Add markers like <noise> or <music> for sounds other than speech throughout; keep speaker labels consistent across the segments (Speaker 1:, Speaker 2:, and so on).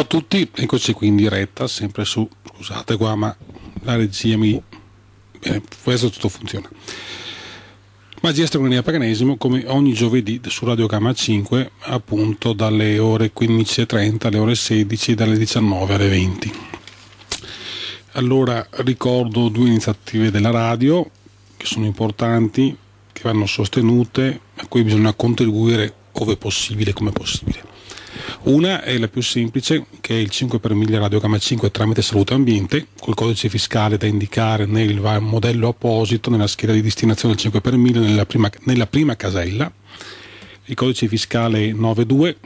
Speaker 1: Ciao a tutti, eccoci qui in diretta, sempre su, scusate qua, ma la regia mi... Bene, questo tutto funziona. Magia Stregonia Paganesimo come ogni giovedì su Radio Gamma 5 appunto dalle ore 15.30 alle ore 16 dalle 19 alle 20. Allora ricordo due iniziative della radio che sono importanti, che vanno sostenute, a cui bisogna contribuire ove possibile, come possibile. Una è la più semplice, che è il 5 per 1000 Radiogramma 5 tramite Salute Ambiente, col codice fiscale da indicare nel modello apposito nella scheda di destinazione del 5 per 1000 nella prima, nella prima casella. Il codice fiscale è 92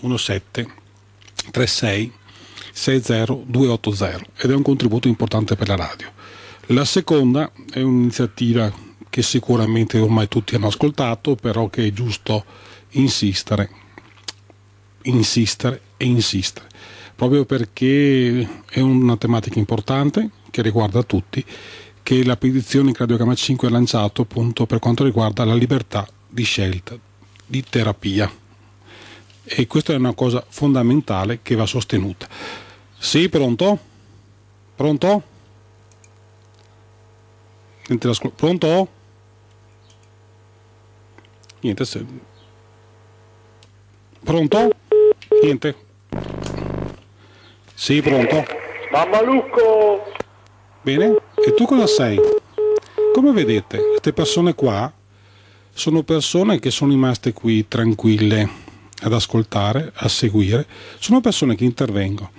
Speaker 1: 17 36 60280 ed è un contributo importante per la radio. La seconda è un'iniziativa che sicuramente ormai tutti hanno ascoltato, però che è giusto insistere insistere e insistere, proprio perché è una tematica importante che riguarda tutti, che la petizione Gamma 5 ha lanciato appunto per quanto riguarda la libertà di scelta, di terapia. E questa è una cosa fondamentale che va sostenuta. Sì, pronto? Pronto? Pronto? Niente, se... Pronto? Niente. Sì, pronto?
Speaker 2: Mamma Lucco!
Speaker 1: Bene, e tu cosa sei? Come vedete, queste persone qua sono persone che sono rimaste qui tranquille ad ascoltare, a seguire, sono persone che intervengono.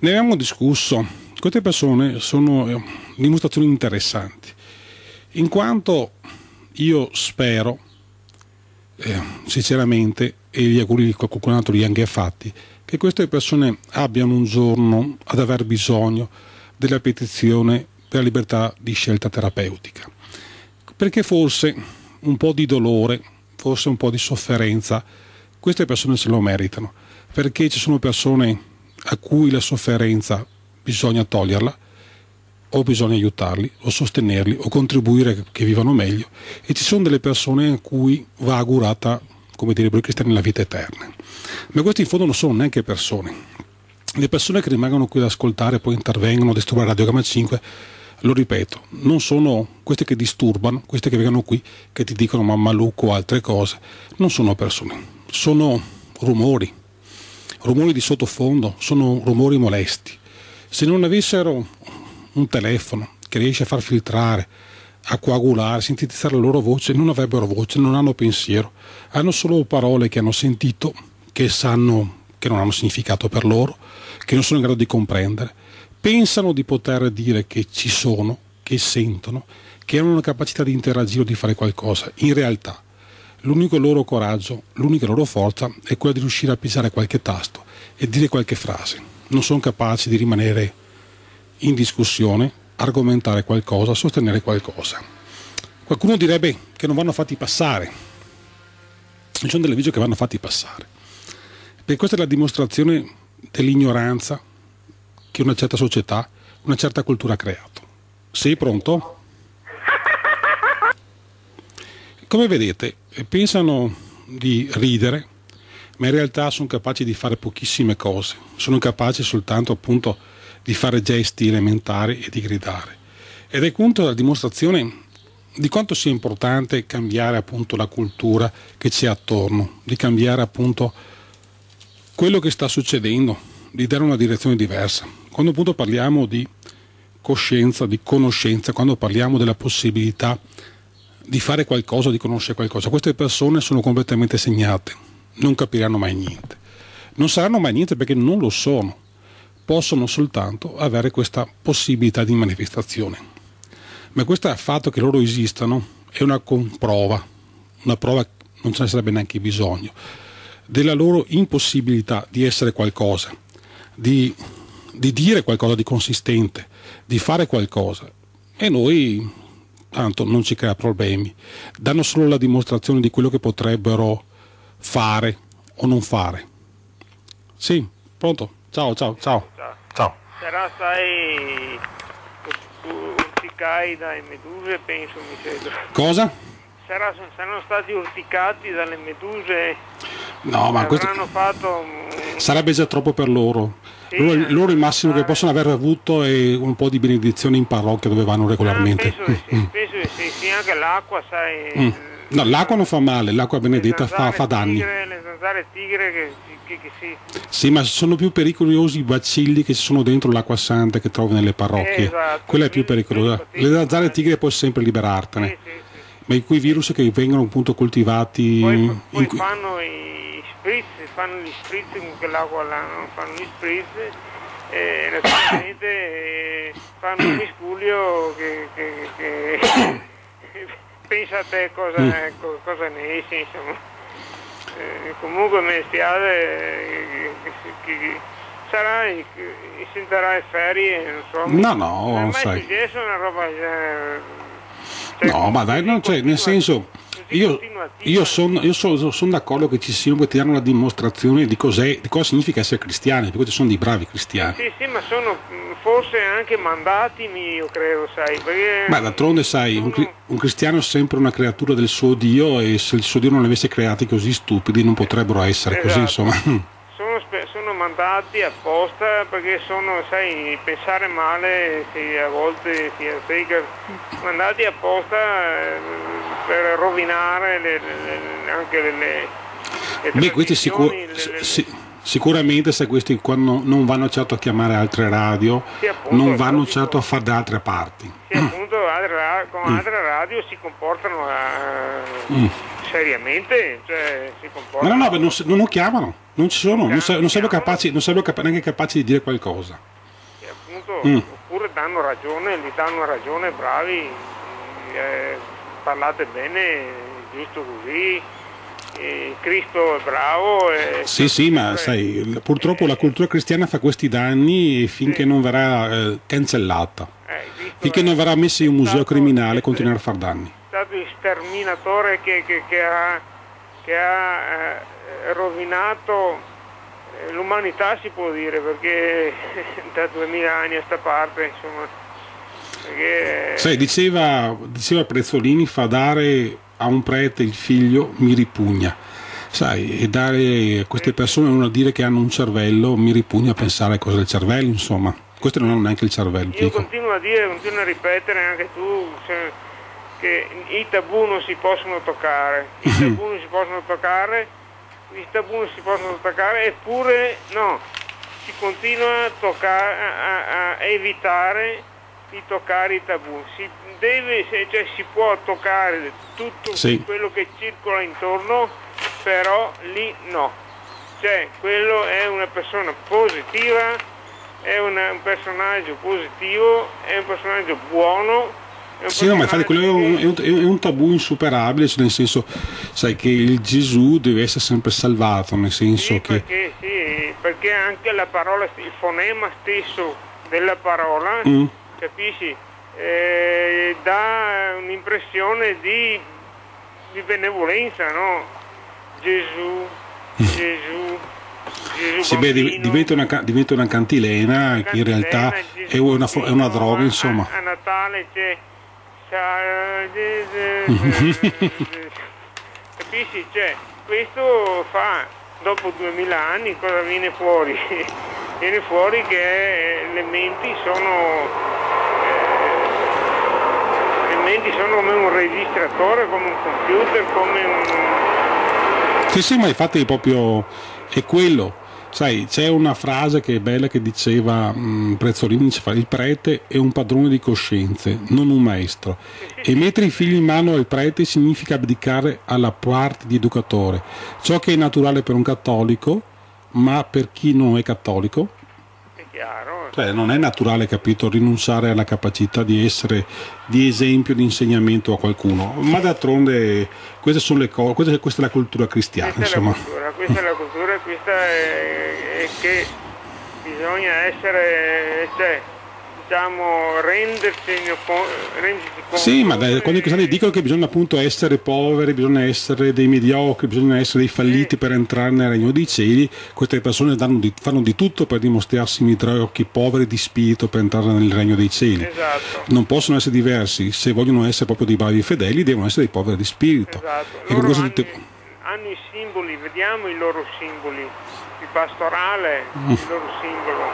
Speaker 1: Ne abbiamo discusso, queste persone sono eh, dimostrazioni interessanti, in quanto io spero, eh, sinceramente, e gli auguri che qualcun altro gli ha anche fatti, che queste persone abbiano un giorno ad aver bisogno della petizione per la libertà di scelta terapeutica. Perché forse un po' di dolore, forse un po' di sofferenza, queste persone se lo meritano, perché ci sono persone a cui la sofferenza bisogna toglierla, o bisogna aiutarli, o sostenerli, o contribuire che vivano meglio, e ci sono delle persone a cui va augurata come direbbero i cristiani, la vita eterna. Ma questi in fondo non sono neanche persone. Le persone che rimangono qui ad ascoltare, poi intervengono a disturbare Radio Gamma 5, lo ripeto, non sono queste che disturbano, queste che vengono qui, che ti dicono mamma Luco o altre cose, non sono persone, sono rumori, rumori di sottofondo, sono rumori molesti. Se non avessero un telefono che riesce a far filtrare, a coagulare, a sintetizzare la loro voce, non avrebbero voce, non hanno pensiero, hanno solo parole che hanno sentito, che sanno che non hanno significato per loro, che non sono in grado di comprendere, pensano di poter dire che ci sono, che sentono, che hanno una capacità di interagire o di fare qualcosa. In realtà l'unico loro coraggio, l'unica loro forza è quella di riuscire a pisare qualche tasto e dire qualche frase. Non sono capaci di rimanere in discussione argomentare qualcosa, sostenere qualcosa. Qualcuno direbbe che non vanno fatti passare. Ci sono delle video che vanno fatti passare. Perché questa è la dimostrazione dell'ignoranza che una certa società, una certa cultura ha creato. Sei pronto? Come vedete, pensano di ridere, ma in realtà sono capaci di fare pochissime cose, sono capaci soltanto appunto di fare gesti elementari e di gridare. Ed è appunto la dimostrazione di quanto sia importante cambiare appunto la cultura che c'è attorno, di cambiare appunto quello che sta succedendo, di dare una direzione diversa. Quando appunto parliamo di coscienza, di conoscenza, quando parliamo della possibilità di fare qualcosa, di conoscere qualcosa, queste persone sono completamente segnate, non capiranno mai niente. Non saranno mai niente perché non lo sono possono soltanto avere questa possibilità di manifestazione. Ma questo fatto che loro esistano è una comprova, una prova che non ce ne sarebbe neanche bisogno, della loro impossibilità di essere qualcosa, di, di dire qualcosa di consistente, di fare qualcosa. E noi tanto non ci crea problemi, danno solo la dimostrazione di quello che potrebbero fare o non fare. Sì, pronto? Ciao, ciao, ciao. Ciao.
Speaker 2: Sarà sai urticai dai meduse, penso mi credo.
Speaker 1: Cosa?
Speaker 2: Sarà, saranno stati urticati dalle meduse
Speaker 1: No, ma questo...
Speaker 2: Fatto
Speaker 1: Sarebbe già troppo per loro.
Speaker 2: Sì,
Speaker 1: loro, loro il massimo che possono aver avuto è un po' di benedizione in parrocchia dove vanno regolarmente.
Speaker 2: Ah, penso di sì, penso sì, sì, anche l'acqua, sai...
Speaker 1: Mm. No, l'acqua non fa male, l'acqua benedetta fa, fa danni.
Speaker 2: Tigre, le zanzare tigre che, che, che si...
Speaker 1: Sì, ma sono più pericolosi i bacilli che ci sono dentro l'acqua santa che trovi nelle parrocchie.
Speaker 2: Esatto,
Speaker 1: Quella è più pericolosa. Le zanzare tigre puoi sempre liberartene.
Speaker 2: Sì, sì, sì.
Speaker 1: Ma i quei virus che vengono appunto coltivati
Speaker 2: Poi, poi
Speaker 1: cui-
Speaker 2: fanno i spritz, fanno gli spritz con quell'acqua là, no? fanno gli spritz e naturalmente eh, fanno un miscuglio che, che- che- <coughs> pensa a te cosa,
Speaker 1: Mm.
Speaker 2: co- cosa ne esce insomma. Eh, comunque mi spiace eh, che sarai, che sentirai ferie, non so.
Speaker 1: No, no,
Speaker 2: non
Speaker 1: sai.
Speaker 2: una roba cioè,
Speaker 1: No, ma dai, non c'è, nel senso, io, io sono io so- son d'accordo che ci siano che ti danno una dimostrazione di, cos'è, di cosa significa essere cristiani, perché sono dei bravi cristiani.
Speaker 2: Sì, sì, ma sono mh, forse anche mandati, io credo, sai.
Speaker 1: Ma d'altronde sai, un, cri- un cristiano è sempre una creatura del suo Dio e se il suo Dio non li avesse creati così stupidi non potrebbero essere così,
Speaker 2: Esatto.
Speaker 1: insomma.
Speaker 2: Mandati apposta perché sono, sai, pensare male sì, a volte si azzeca, mandati apposta eh, per rovinare le- le- anche le, le,
Speaker 1: Beh, questi sicur- si- sicuramente se questi qua no- non vanno certo a chiamare altre radio,
Speaker 2: Sì, appunto,
Speaker 1: non vanno certo a fare da altre parti.
Speaker 2: Sì, appunto altre con altre radio si comportano eh, seriamente, cioè si
Speaker 1: Ma
Speaker 2: comportano...
Speaker 1: no, no, non, non lo chiamano, non ci sono, non, sa- non sarebbero capaci, non sarebbero neanche capaci di dire qualcosa.
Speaker 2: E appunto,
Speaker 1: Mm.
Speaker 2: oppure danno ragione, gli danno ragione, bravi, eh, parlate bene, giusto così, eh, Cristo è bravo. E
Speaker 1: Sì, sì, ma sai, purtroppo la cultura cristiana fa questi danni finché
Speaker 2: Sì.
Speaker 1: non verrà eh, cancellata,
Speaker 2: eh,
Speaker 1: finché non verrà messo in un museo criminale
Speaker 2: è
Speaker 1: continuare a far danni.
Speaker 2: Stato il sterminatore che, che- che ha, che ha, eh, rovinato eh, l'umanità, si può dire, perché <laughs> da 2000 anni a sta parte, insomma, perché...
Speaker 1: Sai, diceva, diceva Prezzolini, fa dare a un prete il figlio mi ripugna. Sai, e dare a queste persone uno a dire che hanno un cervello mi ripugna a pensare a cosa è il cervello, insomma. Questo non hanno neanche il cervello,
Speaker 2: Io
Speaker 1: dico.
Speaker 2: continuo a dire, continuo a ripetere anche tu se- che i tabù non si possono toccare, i tabù non si possono toccare, i tabù non si possono toccare, eppure no, si continua a, toccare, a, a- evitare di toccare i tabù. Si, deve, cioè, si può toccare tutto
Speaker 1: Sì.
Speaker 2: quello che circola intorno, però lì no. Cioè, quello è una persona positiva, è una- un personaggio positivo, è un personaggio buono.
Speaker 1: Sì, no, ma infatti quello è un, è un- è un tabù insuperabile, cioè nel senso, sai che il Gesù deve essere sempre salvato, nel senso
Speaker 2: sì,
Speaker 1: che...
Speaker 2: perché, sì, perché anche la parola, il fonema stesso della parola,
Speaker 1: Mm.
Speaker 2: capisci, eh, dà un'impressione di, di benevolenza, no? Gesù, Gesù, Gesù
Speaker 1: Sì, beh, diventa una, diventa una cantilena che in realtà
Speaker 2: Cantilena,
Speaker 1: è
Speaker 2: Gesù
Speaker 1: una, è una droga, insomma.
Speaker 2: A, a Natale c'è. C'è- <laughs> Capisci? Cioè, questo fa, dopo 2000 anni, cosa viene fuori? <laughs> viene fuori che le menti sono. eh, le menti sono come un registratore, come un computer, come un.
Speaker 1: Sì, sì, ma infatti è proprio è quello. Sai, c'è una frase che è bella che diceva mh, Prezzolini, diceva, il prete è un padrone di coscienze, non un maestro. E mettere i figli in mano al prete significa abdicare alla parte di educatore. Ciò che è naturale per un cattolico, ma per chi non è cattolico,
Speaker 2: è chiaro.
Speaker 1: Cioè non è naturale, capito, rinunciare alla capacità di essere di esempio, di insegnamento a qualcuno. Ma d'altronde queste sono le cose, questa, questa è la cultura cristiana,
Speaker 2: Questa è la
Speaker 1: insomma.
Speaker 2: cultura, questa è la cultura, questa è, è che bisogna essere, cioè, diciamo, rendersi, rendersi conto.
Speaker 1: Sì, ma dai, quando i cristiani dicono che bisogna appunto essere poveri, bisogna essere dei mediocri, bisogna essere dei falliti per entrare nel regno dei cieli, queste persone di- fanno di tutto per dimostrarsi mediocri, poveri di spirito per entrare nel regno dei cieli.
Speaker 2: Esatto,
Speaker 1: Non possono essere diversi, se vogliono essere proprio dei bravi fedeli devono essere dei poveri di spirito.
Speaker 2: esatto. Loro hanno,
Speaker 1: tutte-
Speaker 2: hanno i simboli, vediamo i loro simboli. il pastorale, mm. il loro simbolo,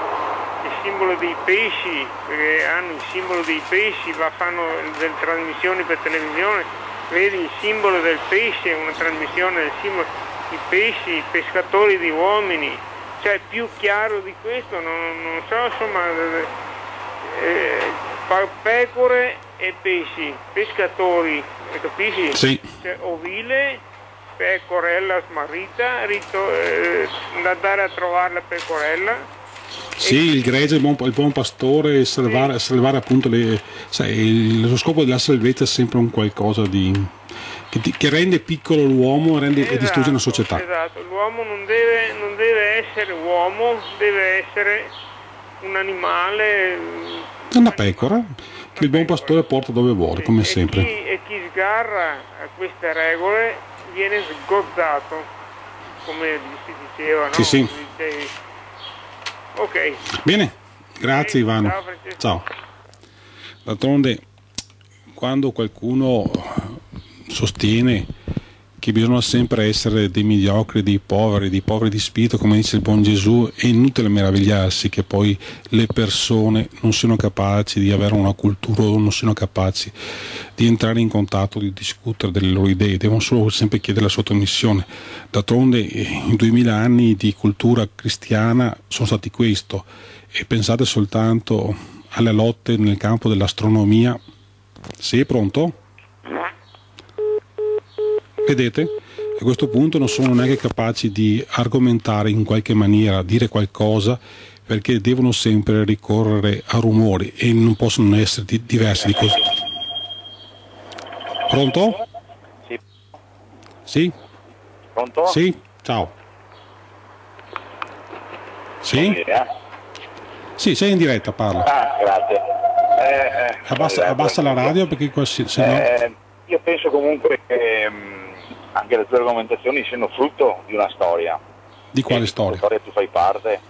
Speaker 2: simbolo dei pesci, perché hanno il simbolo dei pesci, va, fanno delle trasmissioni per televisione, vedi il simbolo del pesce, una trasmissione del simbolo, i pesci, i pescatori di uomini, cioè più chiaro di questo, non, non so, insomma, eh, pecore e pesci, pescatori, capisci?
Speaker 1: Sì.
Speaker 2: Cioè, ovile, pecorella smarrita, rito, eh, andare a trovare la pecorella.
Speaker 1: Sì, il gregge, il buon, il buon pastore, salvare, salvare appunto le... Sai, lo scopo della salvezza è sempre un qualcosa di... Che, che rende piccolo l'uomo rende, esatto, e distrugge una società.
Speaker 2: Esatto, l'uomo non deve, non deve essere uomo, deve essere un animale...
Speaker 1: Una pecora che il buon pastore porta dove vuole, come sempre.
Speaker 2: E chi, e chi sgarra a queste regole viene sgozzato, come si diceva, no?
Speaker 1: Sì, sì.
Speaker 2: Ok.
Speaker 1: Bene, grazie Ivano.
Speaker 2: Ciao.
Speaker 1: Ciao. D'altronde, quando qualcuno sostiene che bisogna sempre essere dei mediocri, dei poveri, dei poveri di spirito, come dice il buon Gesù, è inutile meravigliarsi che poi le persone non siano capaci di avere una cultura o non siano capaci di entrare in contatto, di discutere delle loro idee, devono solo sempre chiedere la sottomissione. D'altronde i duemila anni di cultura cristiana sono stati questo e pensate soltanto alle lotte nel campo dell'astronomia. Sì, pronto? Vedete? A questo punto non sono neanche capaci di argomentare in qualche maniera, dire qualcosa, perché devono sempre ricorrere a rumori e non possono essere di, diversi di così. Pronto?
Speaker 3: Sì.
Speaker 1: Sì?
Speaker 3: Pronto?
Speaker 1: Sì? Ciao. Sì?
Speaker 3: Eh?
Speaker 1: Sì, sei in diretta, parla.
Speaker 3: Ah, grazie. Eh, eh,
Speaker 1: abbassa, abbassa, la radio perché qua si, se no...
Speaker 3: Eh, io penso comunque che... Anche le tue argomentazioni siano frutto di una storia.
Speaker 1: Di quale
Speaker 3: e
Speaker 1: storia?
Speaker 3: Di storia tu fai parte.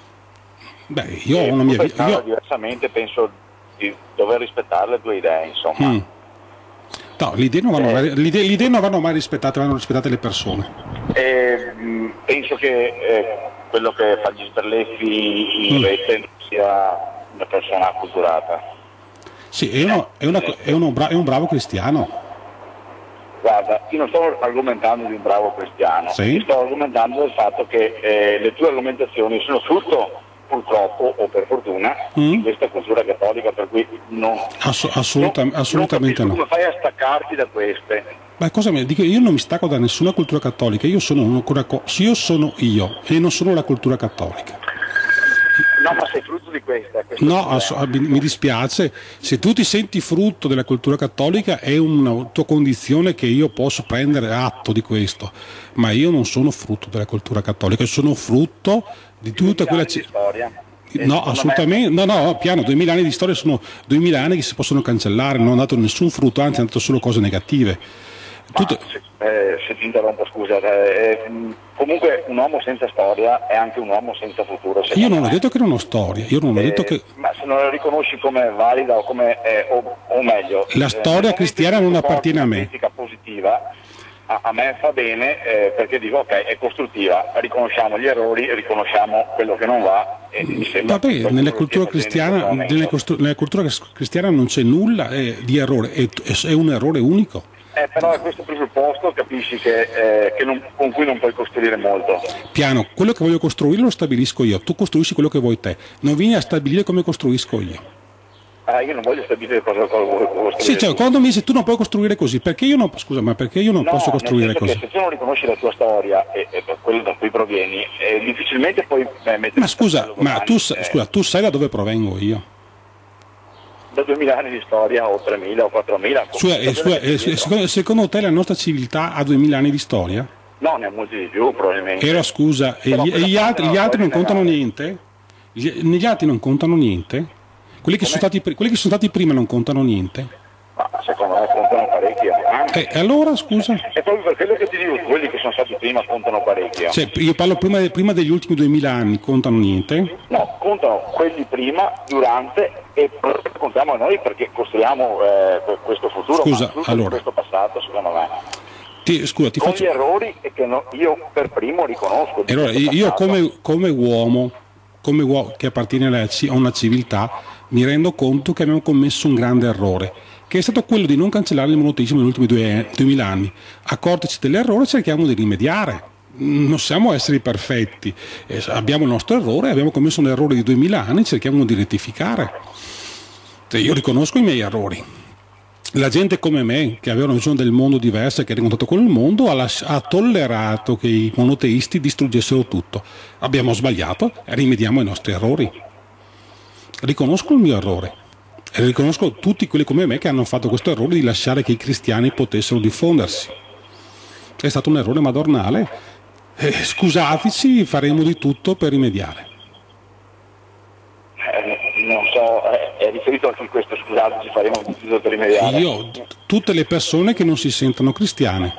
Speaker 1: Beh, io ho una mia
Speaker 3: vita. Io... diversamente penso di dover rispettare le tue idee, insomma. Mm.
Speaker 1: No, le idee, non vanno, eh, idee, idee non vanno mai rispettate, vanno rispettate le persone.
Speaker 3: Eh, penso che eh, quello che fa gli sberleffi in mm. rete non sia una persona acculturata.
Speaker 1: Sì, è, uno, è, una, è, uno, è un bravo cristiano.
Speaker 3: Guarda, io non sto argomentando di un bravo cristiano,
Speaker 1: sì?
Speaker 3: sto argomentando del fatto che eh, le tue argomentazioni sono frutto purtroppo o per fortuna mm. di questa cultura cattolica per cui non,
Speaker 1: Ass- assoluta, non assolutamente no.
Speaker 3: come fai a staccarti da queste
Speaker 1: ma cosa mi dico io non mi stacco da nessuna cultura cattolica io sono, una, io sono io e non sono la cultura cattolica
Speaker 3: No, ma sei frutto di questa.
Speaker 1: No, ass- mi dispiace. Se tu ti senti frutto della cultura cattolica è una tua condizione che io posso prendere atto di questo, ma io non sono frutto della cultura cattolica, sono frutto di tutta quella...
Speaker 3: C- storia.
Speaker 1: No, assolutamente, no, no, piano, 2000 anni di storia sono 2000 anni che si possono cancellare, non hanno dato nessun frutto, anzi hanno dato solo cose negative.
Speaker 3: Tutto... Se, eh, se, ti interrompo, scusa, eh, comunque un uomo senza storia è anche un uomo senza futuro.
Speaker 1: Io non ho detto che non ho storia, io non ho detto che...
Speaker 3: Ma se non la riconosci come valida o come, eh, o, o, meglio...
Speaker 1: La eh, storia cristiana non appartiene a me.
Speaker 3: critica positiva, a, a, me fa bene eh, perché dico ok, è costruttiva, riconosciamo gli errori, riconosciamo quello che non va. E
Speaker 1: Vabbè, nella cultura, cristiana, nella, costru- nella cultura cristiana non c'è nulla eh, di errore, è, è un errore unico.
Speaker 3: Eh, però a questo presupposto capisci che, eh, che non, con cui non puoi costruire molto.
Speaker 1: Piano, quello che voglio costruire lo stabilisco io, tu costruisci quello che vuoi te, non vieni a stabilire come costruisco io.
Speaker 3: Ah, io non voglio stabilire cosa, cosa vuoi costruire.
Speaker 1: Sì, cioè, quando mi dici tu non puoi costruire così, perché io non, scusa, ma perché io non
Speaker 3: no,
Speaker 1: posso costruire così?
Speaker 3: se tu non riconosci la tua storia e, e quello da cui provieni, eh, difficilmente puoi eh, mettere...
Speaker 1: Ma scusa, ma tu, eh. scusa, tu sai da dove provengo io?
Speaker 3: Da 2000 anni di storia o 3000 o 4000.
Speaker 1: Cioè, eh, cioè, eh, secondo, secondo, te la nostra civiltà ha 2000 anni di storia?
Speaker 3: No, ne ha molti di più probabilmente.
Speaker 1: Era scusa, e gli, gli, altri, gli altri non contano niente? Gli, gli altri non contano niente? Quelli che, stati, quelli che, sono stati, prima non contano niente?
Speaker 3: Ma secondo me contano parecchio.
Speaker 1: Eh, e allora scusa?
Speaker 3: È proprio per quello che ti dico, quelli che sono stati prima contano parecchio.
Speaker 1: Cioè, io parlo prima, prima degli ultimi 2000 anni, contano niente?
Speaker 3: No, contano quelli prima, durante e contiamo noi perché costruiamo eh, questo futuro,
Speaker 1: Scusa, allora,
Speaker 3: questo passato secondo me.
Speaker 1: Ti, scusa, ti
Speaker 3: con
Speaker 1: faccio...
Speaker 3: gli errori che no- io per primo riconosco.
Speaker 1: Allora, io come, come uomo, come uomo che appartiene a una civiltà, mi rendo conto che abbiamo commesso un grande errore, che è stato quello di non cancellare il monoteismo negli ultimi due, 2000 anni. Accortici dell'errore cerchiamo di rimediare. Non siamo esseri perfetti, Eh, abbiamo il nostro errore, abbiamo commesso un errore di 2000 anni, cerchiamo di rettificare. Cioè, io riconosco i miei errori. La gente come me, che aveva una visione del mondo diversa, che era in contatto con il mondo, ha, lasci- ha tollerato che i monoteisti distruggessero tutto. Abbiamo sbagliato rimediamo ai nostri errori. Riconosco il mio errore e riconosco tutti quelli come me che hanno fatto questo errore di lasciare che i cristiani potessero diffondersi. È stato un errore madornale. Eh, scusateci, faremo di tutto per rimediare.
Speaker 3: Eh, non so, eh, è riferito anche a questo, scusate, ci faremo di tutto per rimediare.
Speaker 1: Io, tutte le persone che non si sentono cristiane,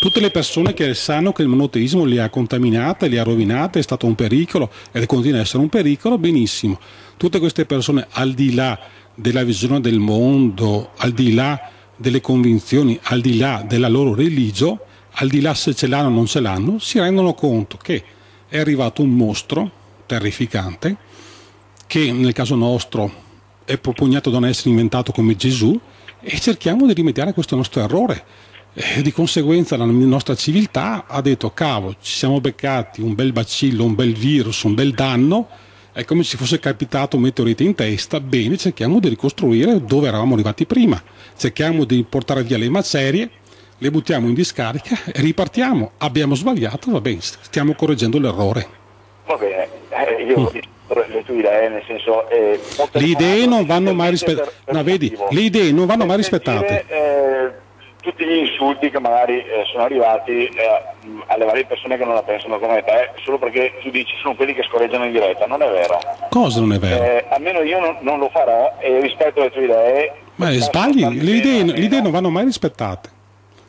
Speaker 1: tutte le persone che sanno che il monoteismo li ha contaminate, li ha rovinate, è stato un pericolo e continua a essere un pericolo, benissimo. Tutte queste persone, al di là della visione del mondo, al di là delle convinzioni, al di là della loro religio, al di là se ce l'hanno o non ce l'hanno, si rendono conto che è arrivato un mostro terrificante che nel caso nostro è propugnato da non essere inventato come Gesù e cerchiamo di rimediare a questo nostro errore. E di conseguenza la nostra civiltà ha detto cavolo, ci siamo beccati un bel bacillo, un bel virus, un bel danno, è come se fosse capitato un meteorite in testa, bene, cerchiamo di ricostruire dove eravamo arrivati prima, cerchiamo di portare via le macerie, le buttiamo in discarica e ripartiamo. Abbiamo sbagliato, va bene, stiamo correggendo l'errore.
Speaker 3: Va bene, eh, io le tue idee, nel senso... eh.
Speaker 1: Le idee non vanno mai rispettate. No, vedi, le idee non vanno mai rispettate.
Speaker 3: eh, tutti gli insulti che magari eh, sono arrivati eh, alle varie persone che non la pensano come te, solo perché tu dici sono quelli che scorreggiano in diretta, non è vero.
Speaker 1: Cosa non è vero?
Speaker 3: Eh, almeno io non, non lo farò e rispetto le tue idee.
Speaker 1: Ma sbagli, le idee, le idee non vanno mai rispettate.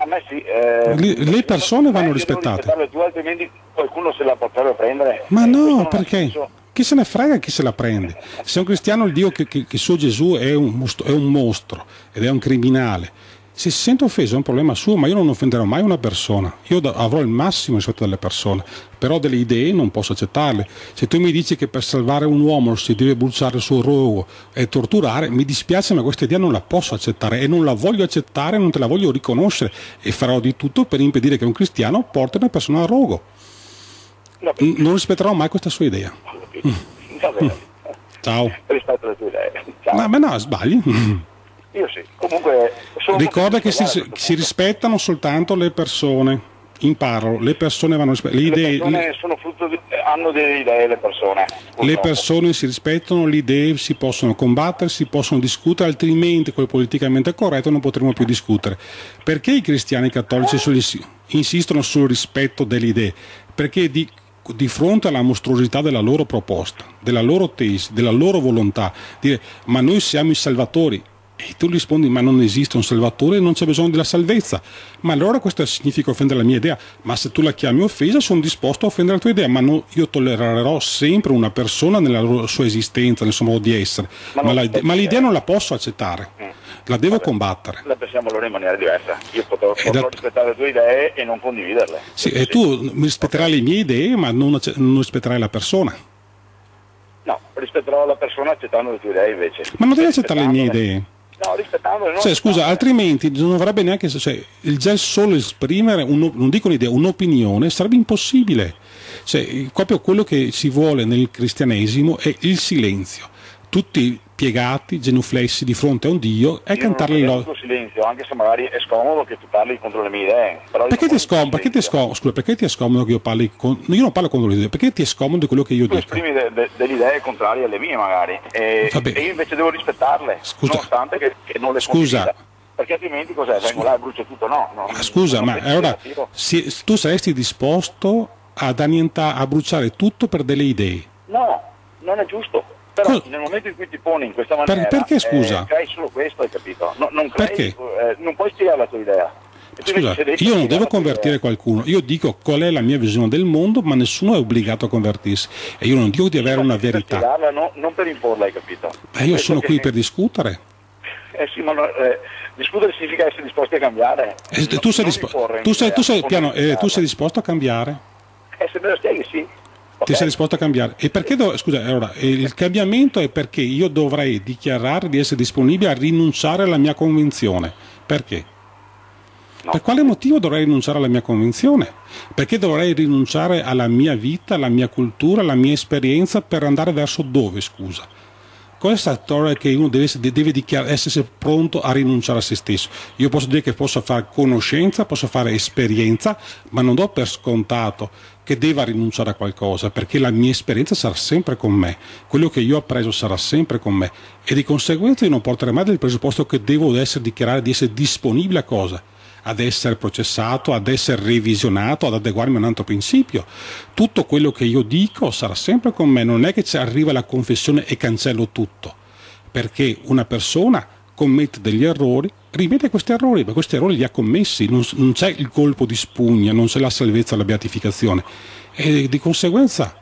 Speaker 3: A me sì. eh,
Speaker 1: Le- le persone vanno rispettate.
Speaker 3: Tu, altrimenti qualcuno se la potrebbe prendere.
Speaker 1: Ma
Speaker 3: Eh,
Speaker 1: no, perché? Chi se ne frega chi se la prende? Se un cristiano il Dio che, che, che suo Gesù è un, mostro, è un mostro ed è un criminale, se si sente offeso è un problema suo, ma io non offenderò mai una persona. Io avrò il massimo rispetto delle persone, però delle idee non posso accettarle. Se tu mi dici che per salvare un uomo si deve bruciare il suo rogo e torturare, mi dispiace, ma questa idea non la posso accettare e non la voglio accettare, non te la voglio riconoscere e farò di tutto per impedire che un cristiano porti una persona a rogo.
Speaker 3: Va bene,
Speaker 1: N- non rispetterò mai questa sua idea.
Speaker 3: Va bene.
Speaker 1: Ciao.
Speaker 3: Rispetto le tue idee. Ciao.
Speaker 1: No, ma no, sbagli.
Speaker 3: Io sì. Comunque
Speaker 1: Ricorda che si, si rispettano soltanto le persone. Imparano, le persone vanno rispettate. Le.
Speaker 3: Le
Speaker 1: idee,
Speaker 3: persone
Speaker 1: le,
Speaker 3: di- hanno delle idee le persone.
Speaker 1: le
Speaker 3: purtroppo.
Speaker 1: persone si rispettano, le idee si possono combattere, si possono discutere, altrimenti quel politicamente corretto non potremo più discutere. Perché i cristiani cattolici insistono sul rispetto delle idee? Perché di, di fronte alla mostruosità della loro proposta, della loro tesi, della loro volontà, dire ma noi siamo i salvatori. E tu rispondi, ma non esiste un salvatore, non c'è bisogno della salvezza. Ma allora questo significa offendere la mia idea. Ma se tu la chiami offesa, sono disposto a offendere la tua idea. Ma no- io tollererò sempre una persona nella sua esistenza, nel suo modo di essere.
Speaker 3: Ma
Speaker 1: Ma, la-
Speaker 3: aspetta,
Speaker 1: ma l'idea
Speaker 3: eh.
Speaker 1: non la posso accettare. La devo combattere.
Speaker 3: La pensiamo allora in maniera diversa. Io potrò,
Speaker 1: E
Speaker 3: potrò
Speaker 1: da-
Speaker 3: rispettare le tue idee e non condividerle.
Speaker 1: Sì, e tu mi rispetterai le mie idee, ma non, non rispetterai la persona.
Speaker 3: No, rispetterò la persona accettando le tue idee invece.
Speaker 1: Ma non devi accettare le mie idee.
Speaker 3: No, rispettandole. non
Speaker 1: Cioè, scusa, altrimenti non avrebbe neanche. Cioè, il già solo esprimere, uno- non dico un'idea, un'opinione sarebbe impossibile. Cioè, proprio quello che si vuole nel cristianesimo è il silenzio. Tutti piegati, genuflessi di fronte a un Dio e
Speaker 3: Io
Speaker 1: cantare lodi.
Speaker 3: detto silenzio, anche se magari è scomodo che tu parli contro le mie idee.
Speaker 1: Perché ti, scom- perché ti scomodo? Scusa, perché ti è scomodo che io parli con. Io non parlo contro le idee, perché ti è scomodo quello che io
Speaker 3: Tu
Speaker 1: dico?
Speaker 3: esprimi de- de- delle idee contrarie alle mie magari e, e io invece devo rispettarle,
Speaker 1: Scusa.
Speaker 3: nonostante che, che non le
Speaker 1: Scusa.
Speaker 3: condivida. Perché altrimenti cos'è? Vengo là e brucio tutto? No, no.
Speaker 1: Ma scusa, ma allora si- tu saresti disposto ad annienta- a bruciare tutto per delle idee?
Speaker 3: No, non è giusto. Però
Speaker 1: Cosa-
Speaker 3: nel momento in cui ti poni in questa maniera,
Speaker 1: perché, scusa?
Speaker 3: eh, crei solo questo, hai capito? No, non crei, eh, non puoi spiegare la tua idea.
Speaker 1: Scusa, io non devo convertire qualcuno, io dico qual è la mia visione del mondo, ma nessuno è obbligato a convertirsi. E io non dico di avere una
Speaker 3: per
Speaker 1: verità.
Speaker 3: no- non per imporla, hai capito?
Speaker 1: Ma io sono qui per discutere.
Speaker 3: Eh sì, ma eh, discutere significa essere disposti a cambiare.
Speaker 1: Eh, tu, sei dispo- tu, sei, tu, sei, piano, eh, tu sei disposto a cambiare?
Speaker 3: Eh, se me lo spieghi sì.
Speaker 1: Ti sei disposto a cambiare. E perché do- scusa, allora, il cambiamento è perché io dovrei dichiarare di essere disponibile a rinunciare alla mia convinzione. Perché? No. Per quale motivo dovrei rinunciare alla mia convinzione? Perché dovrei rinunciare alla mia vita, alla mia cultura, alla mia esperienza per andare verso dove, scusa? Questa è la storia che uno deve, deve essere pronto a rinunciare a se stesso. Io posso dire che posso fare conoscenza, posso fare esperienza, ma non do per scontato che deva rinunciare a qualcosa, perché la mia esperienza sarà sempre con me, quello che io ho appreso sarà sempre con me. E di conseguenza io non porterei mai del presupposto che devo essere dichiarare di essere disponibile a cosa ad essere processato, ad essere revisionato, ad adeguarmi a un altro principio. Tutto quello che io dico sarà sempre con me, non è che arriva la confessione e cancello tutto, perché una persona commette degli errori, rimette questi errori, ma questi errori li ha commessi, non, non c'è il colpo di spugna, non c'è la salvezza, la beatificazione. E di conseguenza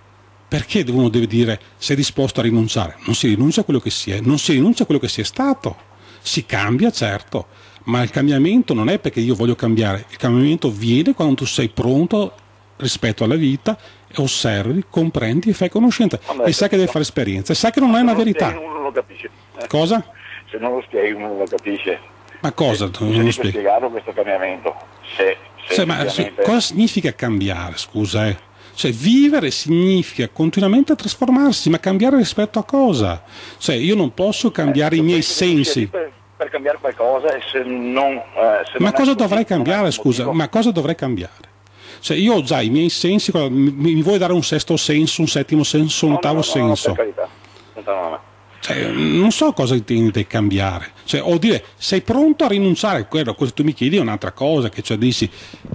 Speaker 1: perché uno deve dire sei disposto a rinunciare? Non si rinuncia a quello che si è, non si rinuncia a quello che si è stato, si cambia certo, ma il cambiamento non è perché io voglio cambiare, il cambiamento viene quando tu sei pronto rispetto alla vita osservi, comprendi e fai conoscenza e sai che devi fare esperienza e sai che non è una verità.
Speaker 3: Uno lo capisce.
Speaker 1: Eh. Cosa?
Speaker 3: Se non lo spieghi uno non lo capisce.
Speaker 1: Ma cosa?
Speaker 3: Se, non lo spieghi? spiegarlo questo cambiamento. Se, se
Speaker 1: cioè, ma, cosa significa cambiare, scusa? Eh? Cioè, vivere significa continuamente trasformarsi, ma cambiare rispetto a cosa? Cioè, io non posso cambiare eh, i miei sensi.
Speaker 3: Per, per, cambiare qualcosa e se non... Eh, se
Speaker 1: ma non cosa dovrei cambiare, scusa? Ma cosa dovrei cambiare? Cioè, io ho già i miei sensi, mi, mi vuoi dare un sesto senso, un settimo senso, un
Speaker 3: no,
Speaker 1: ottavo
Speaker 3: no, no,
Speaker 1: senso?
Speaker 3: No, per carità.
Speaker 1: Cioè, non so cosa intendi cambiare, cioè, o dire sei pronto a rinunciare a quello, che tu mi chiedi è un'altra cosa, che cioè dici,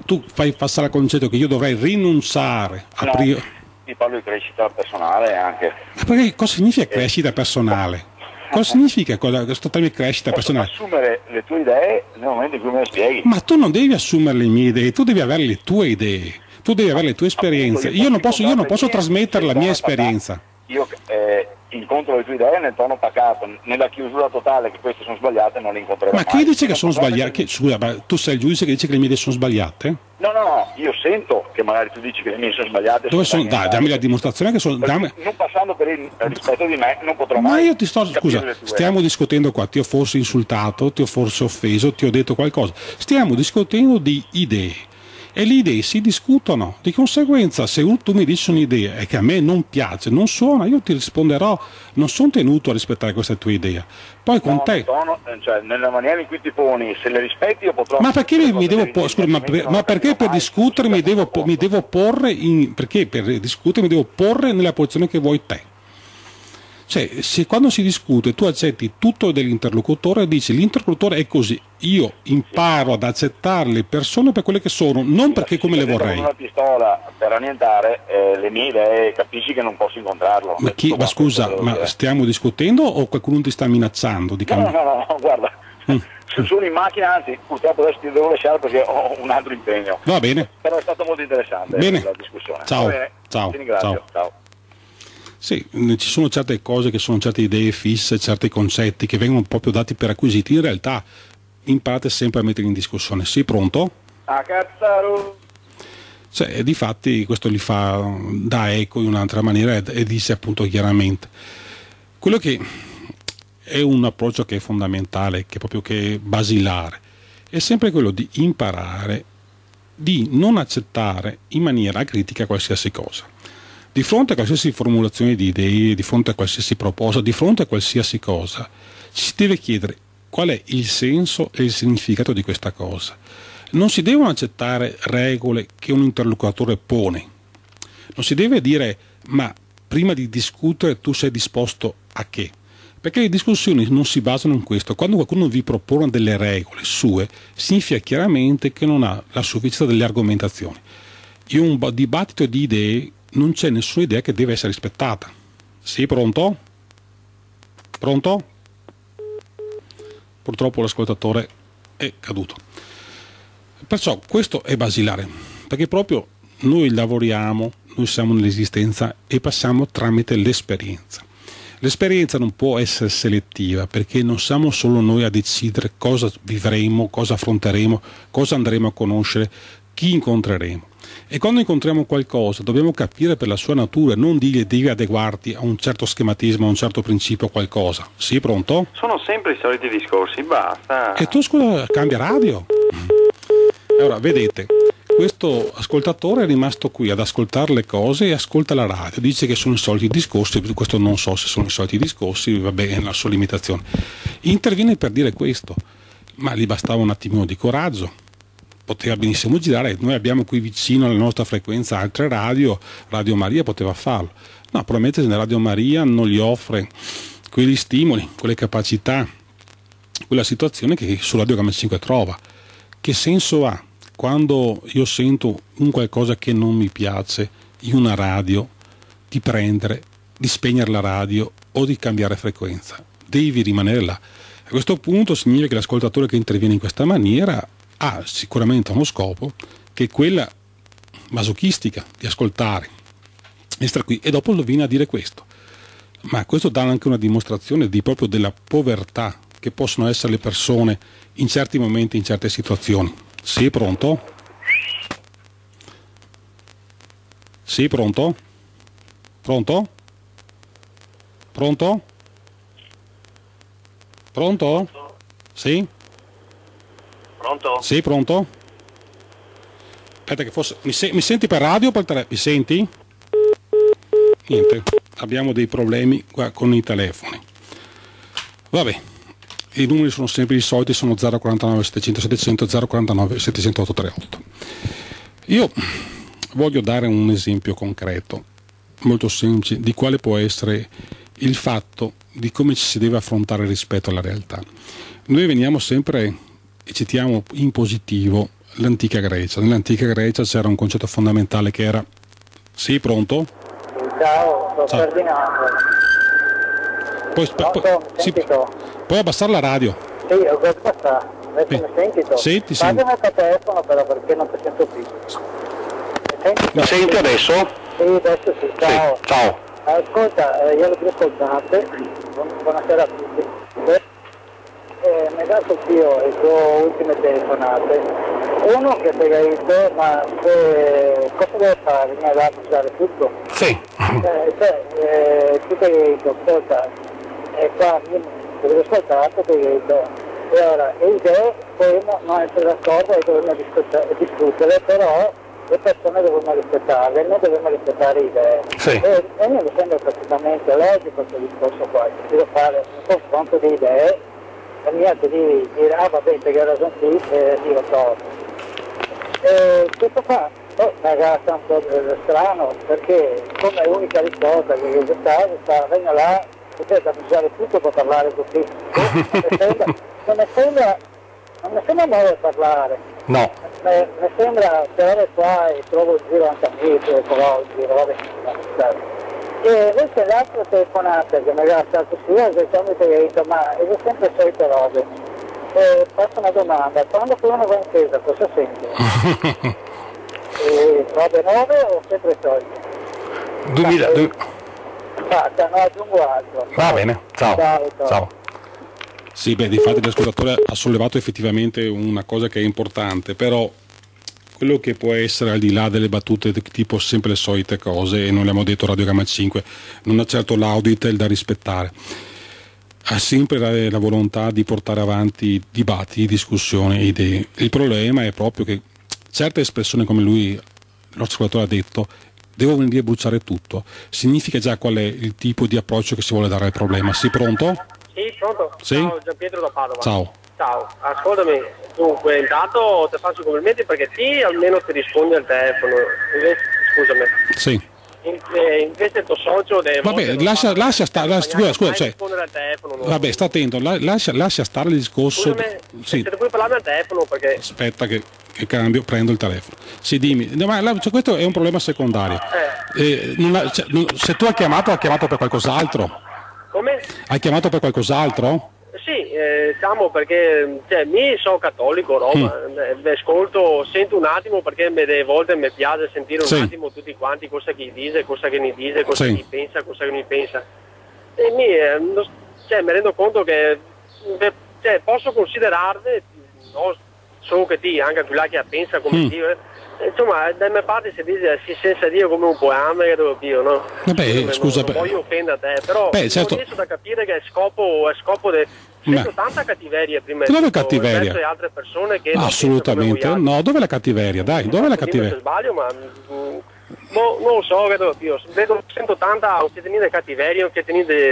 Speaker 1: tu fai passare il concetto che io dovrei rinunciare a
Speaker 3: no, pri- ti parlo di crescita personale anche.
Speaker 1: Ma perché cosa significa eh. crescita personale? Cosa significa questo termine crescita personale?
Speaker 3: assumere le tue idee nel momento in cui me le spieghi.
Speaker 1: Ma tu non devi assumere le mie idee, tu devi avere le tue idee, tu devi avere le tue esperienze. Io non posso, io non posso trasmettere la mia esperienza.
Speaker 3: Io eh, incontro le tue idee nel tono pacato, nella chiusura totale che queste sono sbagliate non le incontrerò
Speaker 1: Ma chi dice che sono sbagliate? Che, scusa, ma tu sei il giudice che dice che le mie idee sono sbagliate?
Speaker 3: No, no, no, io sento che magari tu dici che le mie sono sbagliate.
Speaker 1: Dove sono? Dai, dammi la dimostrazione che sono... Dammi...
Speaker 3: Non passando per il rispetto di me non potrò
Speaker 1: mai...
Speaker 3: Ma
Speaker 1: io ti sto... Scusa, stiamo discutendo qua, ti ho forse insultato, ti ho forse offeso, ti ho detto qualcosa. Stiamo discutendo di idee e le idee si discutono. Di conseguenza, se tu mi dici un'idea e che a me non piace, non suona, io ti risponderò, non sono tenuto a rispettare questa tua idea. Poi con
Speaker 3: no,
Speaker 1: te...
Speaker 3: Sono, cioè, nella maniera in cui ti poni, se le rispetti io potrò...
Speaker 1: Ma perché mi, devo po- scusa, ma, per, ma perché per discutere mi devo, mi devo porre in... perché per discutere mi devo porre nella posizione che vuoi te? Cioè, se quando si discute tu accetti tutto dell'interlocutore e dici l'interlocutore è così, io imparo ad accettare le persone per quelle che sono, non perché come le vorrei.
Speaker 3: Con una pistola per annientare eh, le mie idee, capisci che non posso incontrarlo.
Speaker 1: Ma, chi, ma scusa, ma stiamo discutendo o qualcuno ti sta minacciando di
Speaker 3: cambiare? No, no, no, no, guarda. Mm. Sono in macchina, anzi, purtroppo adesso ti devo lasciare perché ho un altro impegno.
Speaker 1: Va bene.
Speaker 3: Però è stato molto interessante
Speaker 1: bene.
Speaker 3: la discussione.
Speaker 1: Ciao. Ciao.
Speaker 3: Ti ringrazio.
Speaker 1: Ciao.
Speaker 3: Ciao.
Speaker 1: Sì, ci sono certe cose che sono certe idee fisse, certi concetti che vengono proprio dati per acquisiti, in realtà imparate sempre a mettere in discussione. Sì, pronto?
Speaker 2: A cazzaro!
Speaker 1: Cioè, di fatti questo li fa da eco in un'altra maniera e, e dice appunto chiaramente. Quello che è un approccio che è fondamentale, che è proprio che è basilare, è sempre quello di imparare, di non accettare in maniera critica qualsiasi cosa di fronte a qualsiasi formulazione di idee, di fronte a qualsiasi proposta, di fronte a qualsiasi cosa, ci si deve chiedere qual è il senso e il significato di questa cosa. Non si devono accettare regole che un interlocutore pone. Non si deve dire ma prima di discutere tu sei disposto a che? Perché le discussioni non si basano in questo. Quando qualcuno vi propone delle regole sue, significa chiaramente che non ha la sufficienza delle argomentazioni. In un dibattito di idee non c'è nessuna idea che deve essere rispettata. Sì, pronto? Pronto? Purtroppo l'ascoltatore è caduto. Perciò questo è basilare, perché proprio noi lavoriamo, noi siamo nell'esistenza e passiamo tramite l'esperienza. L'esperienza non può essere selettiva perché non siamo solo noi a decidere cosa vivremo, cosa affronteremo, cosa andremo a conoscere, chi incontreremo. E quando incontriamo qualcosa dobbiamo capire per la sua natura, non dire devi adeguarti a un certo schematismo, a un certo principio, qualcosa. Sì, pronto?
Speaker 4: Sono sempre i soliti discorsi, basta.
Speaker 1: E tu scusa, cambia radio? Allora, vedete, questo ascoltatore è rimasto qui ad ascoltare le cose e ascolta la radio, dice che sono i soliti discorsi, questo non so se sono i soliti discorsi, va bene, è la sua limitazione. Interviene per dire questo, ma gli bastava un attimino di coraggio, poteva benissimo girare, noi abbiamo qui vicino alla nostra frequenza altre radio, Radio Maria poteva farlo, no, probabilmente se Radio Maria non gli offre quegli stimoli, quelle capacità, quella situazione che su Radio Gamma 5 trova. Che senso ha? quando io sento un qualcosa che non mi piace in una radio, di prendere, di spegnere la radio o di cambiare frequenza. Devi rimanere là. A questo punto significa che l'ascoltatore che interviene in questa maniera ha sicuramente uno scopo che è quella masochistica di ascoltare e dopo lo viene a dire questo. Ma questo dà anche una dimostrazione di proprio della povertà che possono essere le persone in certi momenti, in certe situazioni. Sì, pronto? Sì, pronto? Pronto? Pronto? Pronto? Sì?
Speaker 4: Pronto?
Speaker 1: Sì, pronto? Aspetta che forse... Mi, se... mi senti per radio o per telefono? Mi senti? Niente, abbiamo dei problemi qua con i telefoni. Vabbè, i numeri sono sempre i soliti, sono 049 700 700 049 708 38. Io voglio dare un esempio concreto, molto semplice, di quale può essere il fatto di come ci si deve affrontare rispetto alla realtà. Noi veniamo sempre citiamo in positivo l'antica Grecia. Nell'antica Grecia c'era un concetto fondamentale che era sì, pronto?
Speaker 5: Ciao, sto
Speaker 1: Ciao.
Speaker 5: terminando.
Speaker 1: Poi,
Speaker 5: Pronto?
Speaker 1: poi- sì, puoi abbassare la radio.
Speaker 5: Sì, ho sta. Adesso
Speaker 1: Sì.
Speaker 5: mi senti tu?
Speaker 1: Sì, ti sento.
Speaker 5: Pagammi il telefono però perché non ti sento più. Mi senti tu?
Speaker 4: Mi senti adesso?
Speaker 5: Sì, adesso sì, ciao.
Speaker 4: Sì, ciao.
Speaker 5: Ascolta, eh, io le due ascoltate, Buon- buonasera a tutti. Eh, mi ha dato io le tue ultime telefonate. Uno che ti ha detto, ma se, cosa deve fare? Mi ha dato usare tutto.
Speaker 1: Sì.
Speaker 5: Eh, cioè, eh, tu ti hai detto, ascolta, e qua io ti avevo ascoltato, ti hai detto, e ora, e idee potremmo non essere d'accordo e dovremmo discutere, però le persone dovremmo rispettarle, noi dovremmo rispettare le idee.
Speaker 1: Sì.
Speaker 5: E, e mi sembra perfettamente logico questo discorso qua, che devo fare un confronto di idee niente di dire, ah vabbè, che hai ragione sì, e io torto. E questo fa, oh, ragazzi, un po' strano, perché come unica risposta che io sta, sta, venga là, potete abusare tutto per parlare così. <laughs> Non mi sembra, non mi sembra, di parlare.
Speaker 1: No.
Speaker 5: Mi, mi sembra stare qua e trovo il giro anche amici, ecologi, robe sai. E invece l'altra telefonata che mi aveva stato sia, che mi ha detto, ma è sempre solite robe. E faccio una domanda, quando uno va in chiesa cosa sente? <laughs> E robe nuove o sempre solite?
Speaker 1: 2000, du-
Speaker 5: Fatta, no, aggiungo altro.
Speaker 1: Va bene, ciao.
Speaker 5: Ciao, ciao.
Speaker 1: Ciao. Sì, beh, di fatto l'ascoltatore ha sollevato effettivamente una cosa che è importante, però quello che può essere al di là delle battute tipo sempre le solite cose, e non le abbiamo detto Radio Gamma 5, non ha certo l'auditel da rispettare. Ha sempre la, la volontà di portare avanti dibattiti, discussioni, idee. Il problema è proprio che certe espressioni, come lui, il ascoltatore ha detto, devono venire a bruciare tutto. Significa già qual è il tipo di approccio che si vuole dare al problema. Sei pronto?
Speaker 6: Sì, pronto?
Speaker 1: Sì?
Speaker 6: Ciao, Gianpietro da Padova.
Speaker 1: Ciao.
Speaker 6: Ciao, ascoltami, dunque intanto ti faccio complimenti perché ti almeno ti rispondi al telefono, invece, scusami,
Speaker 1: Sì.
Speaker 6: in- eh, invece il tuo socio deve...
Speaker 1: Vabbè, lascia- lascia stare, lascia- scusa, scusa, cioè-
Speaker 6: rispondere al telefono, no?
Speaker 1: Vabbè, sta attento, la- lascia, lascia stare il discorso.
Speaker 6: Scusami,
Speaker 1: Sì,
Speaker 6: se puoi parlarmi al telefono perché...
Speaker 1: aspetta che, che cambio, prendo il telefono. Sì, dimmi, no, ma la- cioè, questo è un problema secondario. Eh, ha- cioè, se tu hai chiamato, hai chiamato per qualcos'altro?
Speaker 6: Come?
Speaker 1: Hai chiamato per qualcos'altro?
Speaker 6: Sì, eh, siamo perché cioè, mi sono cattolico, Roma,
Speaker 1: Mm.
Speaker 6: eh, ascolto, sento un attimo perché me- delle volte mi piace sentire un
Speaker 1: Sì.
Speaker 6: attimo tutti quanti cosa che dice, cosa che ne dice, cosa
Speaker 1: Sì.
Speaker 6: che pensa, cosa che ne pensa. E mi, eh, non- cioè, mi rendo conto che cioè, posso considerarle, no, solo che ti, anche tu là che pensa come
Speaker 1: Mm.
Speaker 6: Dio, eh, insomma, da mia parte si dice si senza Dio come un poema che devo Dio, no?
Speaker 1: Vabbè,
Speaker 6: Non-
Speaker 1: scusa,
Speaker 6: non
Speaker 1: beh.
Speaker 6: voglio offendere te, però
Speaker 1: Beh, certo.
Speaker 6: non riesco a capire che è scopo, è scopo de... Sento tanta cattiveria prima di
Speaker 1: Dove
Speaker 6: tutto,
Speaker 1: cattiveria?
Speaker 6: le altre persone che non
Speaker 1: Assolutamente, no, dov'è la cattiveria? Dai, dov'è la
Speaker 6: altri. Dimmi se
Speaker 1: cattiveria?
Speaker 6: sbaglio, ma mm, boh, non lo so, vedo, io vedo, sento tanta tenete cattiveria,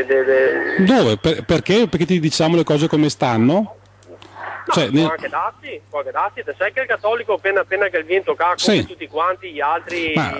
Speaker 6: de, de-
Speaker 1: Dove? Per- perché? Perché ti diciamo le cose come stanno?
Speaker 6: No,
Speaker 1: Cioè,
Speaker 6: può anche darsi, può anche darsi, te sai che il cattolico appena, appena che il viento cade, come
Speaker 1: Sì.
Speaker 6: tutti quanti gli altri,
Speaker 1: Ma-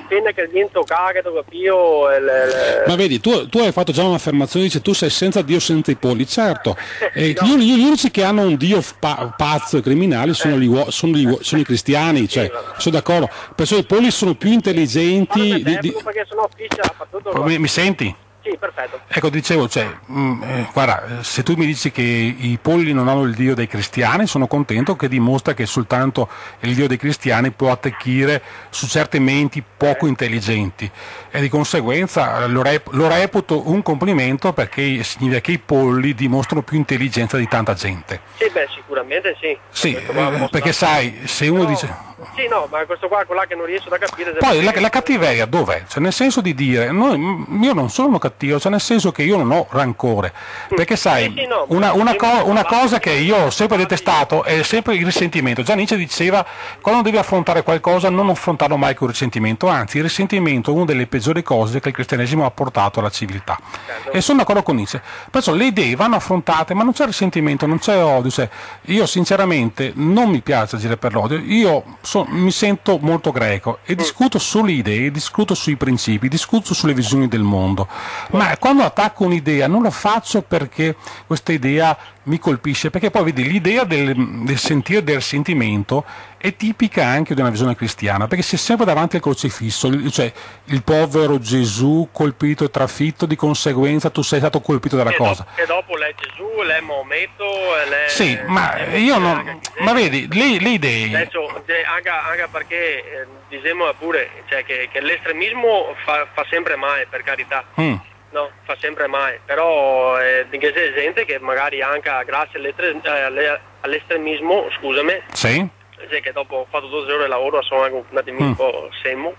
Speaker 6: appena che il viento cade, dove io... il- il-
Speaker 1: Ma vedi, tu, tu hai fatto già un'affermazione, dice tu sei senza Dio, senza i polli, certo. <laughs> E
Speaker 6: No.
Speaker 1: gli, gli unici che hanno un Dio pa- pazzo e criminali sono, gli, uo- sono, gli uo- sono i cristiani, cioè, sono d'accordo. Perciò i polli sono più intelligenti. Di- di-
Speaker 6: perché sennò fischia, fa tutto...
Speaker 1: Mi, mi senti?
Speaker 6: Sì, perfetto.
Speaker 1: Ecco, dicevo, cioè, mh, eh, guarda, eh, se tu mi dici che i polli non hanno il Dio dei cristiani, sono contento che dimostra che soltanto il Dio dei cristiani può attecchire su certe menti poco intelligenti e di conseguenza lo, rep- lo reputo un complimento perché significa che i polli dimostrano più intelligenza di tanta gente.
Speaker 6: Sì, beh, sicuramente sì.
Speaker 1: Sì, eh, perché sai, se uno
Speaker 6: Però-
Speaker 1: dice...
Speaker 6: Sì, no, ma questo qua è quella che non riesco a capire...
Speaker 1: Poi la, la cattiveria dov'è? Cioè nel senso di dire, noi- io non sono cattivo, cioè nel senso che io non ho rancore, perché sai,
Speaker 6: Sì, sì, no,
Speaker 1: una, una co- una cosa che io ho sempre detestato è sempre il risentimento. Già Nietzsche diceva, quando devi affrontare qualcosa non affrontarlo mai con risentimento, anzi il risentimento è una delle peggiori cose che il cristianesimo ha portato alla civiltà.
Speaker 6: Certo.
Speaker 1: E sono d'accordo con Nietzsche. Perciò le idee vanno affrontate, ma non c'è risentimento, non c'è odio. cioè, io sinceramente non mi piace agire per l'odio, io so- mi sento molto greco e discuto sulle idee, discuto sui principi, discuto sulle visioni del mondo. Ma quando attacco un'idea non lo faccio perché questa idea mi colpisce, perché poi vedi l'idea del, del sentire del sentimento è tipica anche di una visione cristiana, perché sei sempre davanti al crocifisso, cioè il povero Gesù colpito e trafitto, di conseguenza tu sei stato colpito dalla
Speaker 6: che
Speaker 1: cosa.
Speaker 6: dopo- Che dopo lei Gesù, lei Maometto, lei...
Speaker 1: Sì, ma
Speaker 6: lei-
Speaker 1: io non. Ma vedi, le, le idee.
Speaker 6: Adesso, anche, anche perché eh, diciamo pure cioè, che, che l'estremismo fa, fa sempre male, per carità.
Speaker 1: Mm,
Speaker 6: No, fa sempre male, però eh, che c'è gente che magari anche grazie eh, alle- all'estremismo, scusami,
Speaker 1: sì?
Speaker 6: cioè che dopo ho fatto 12 ore di lavoro sono anche un attimino
Speaker 1: Mm.
Speaker 6: un po' semmo,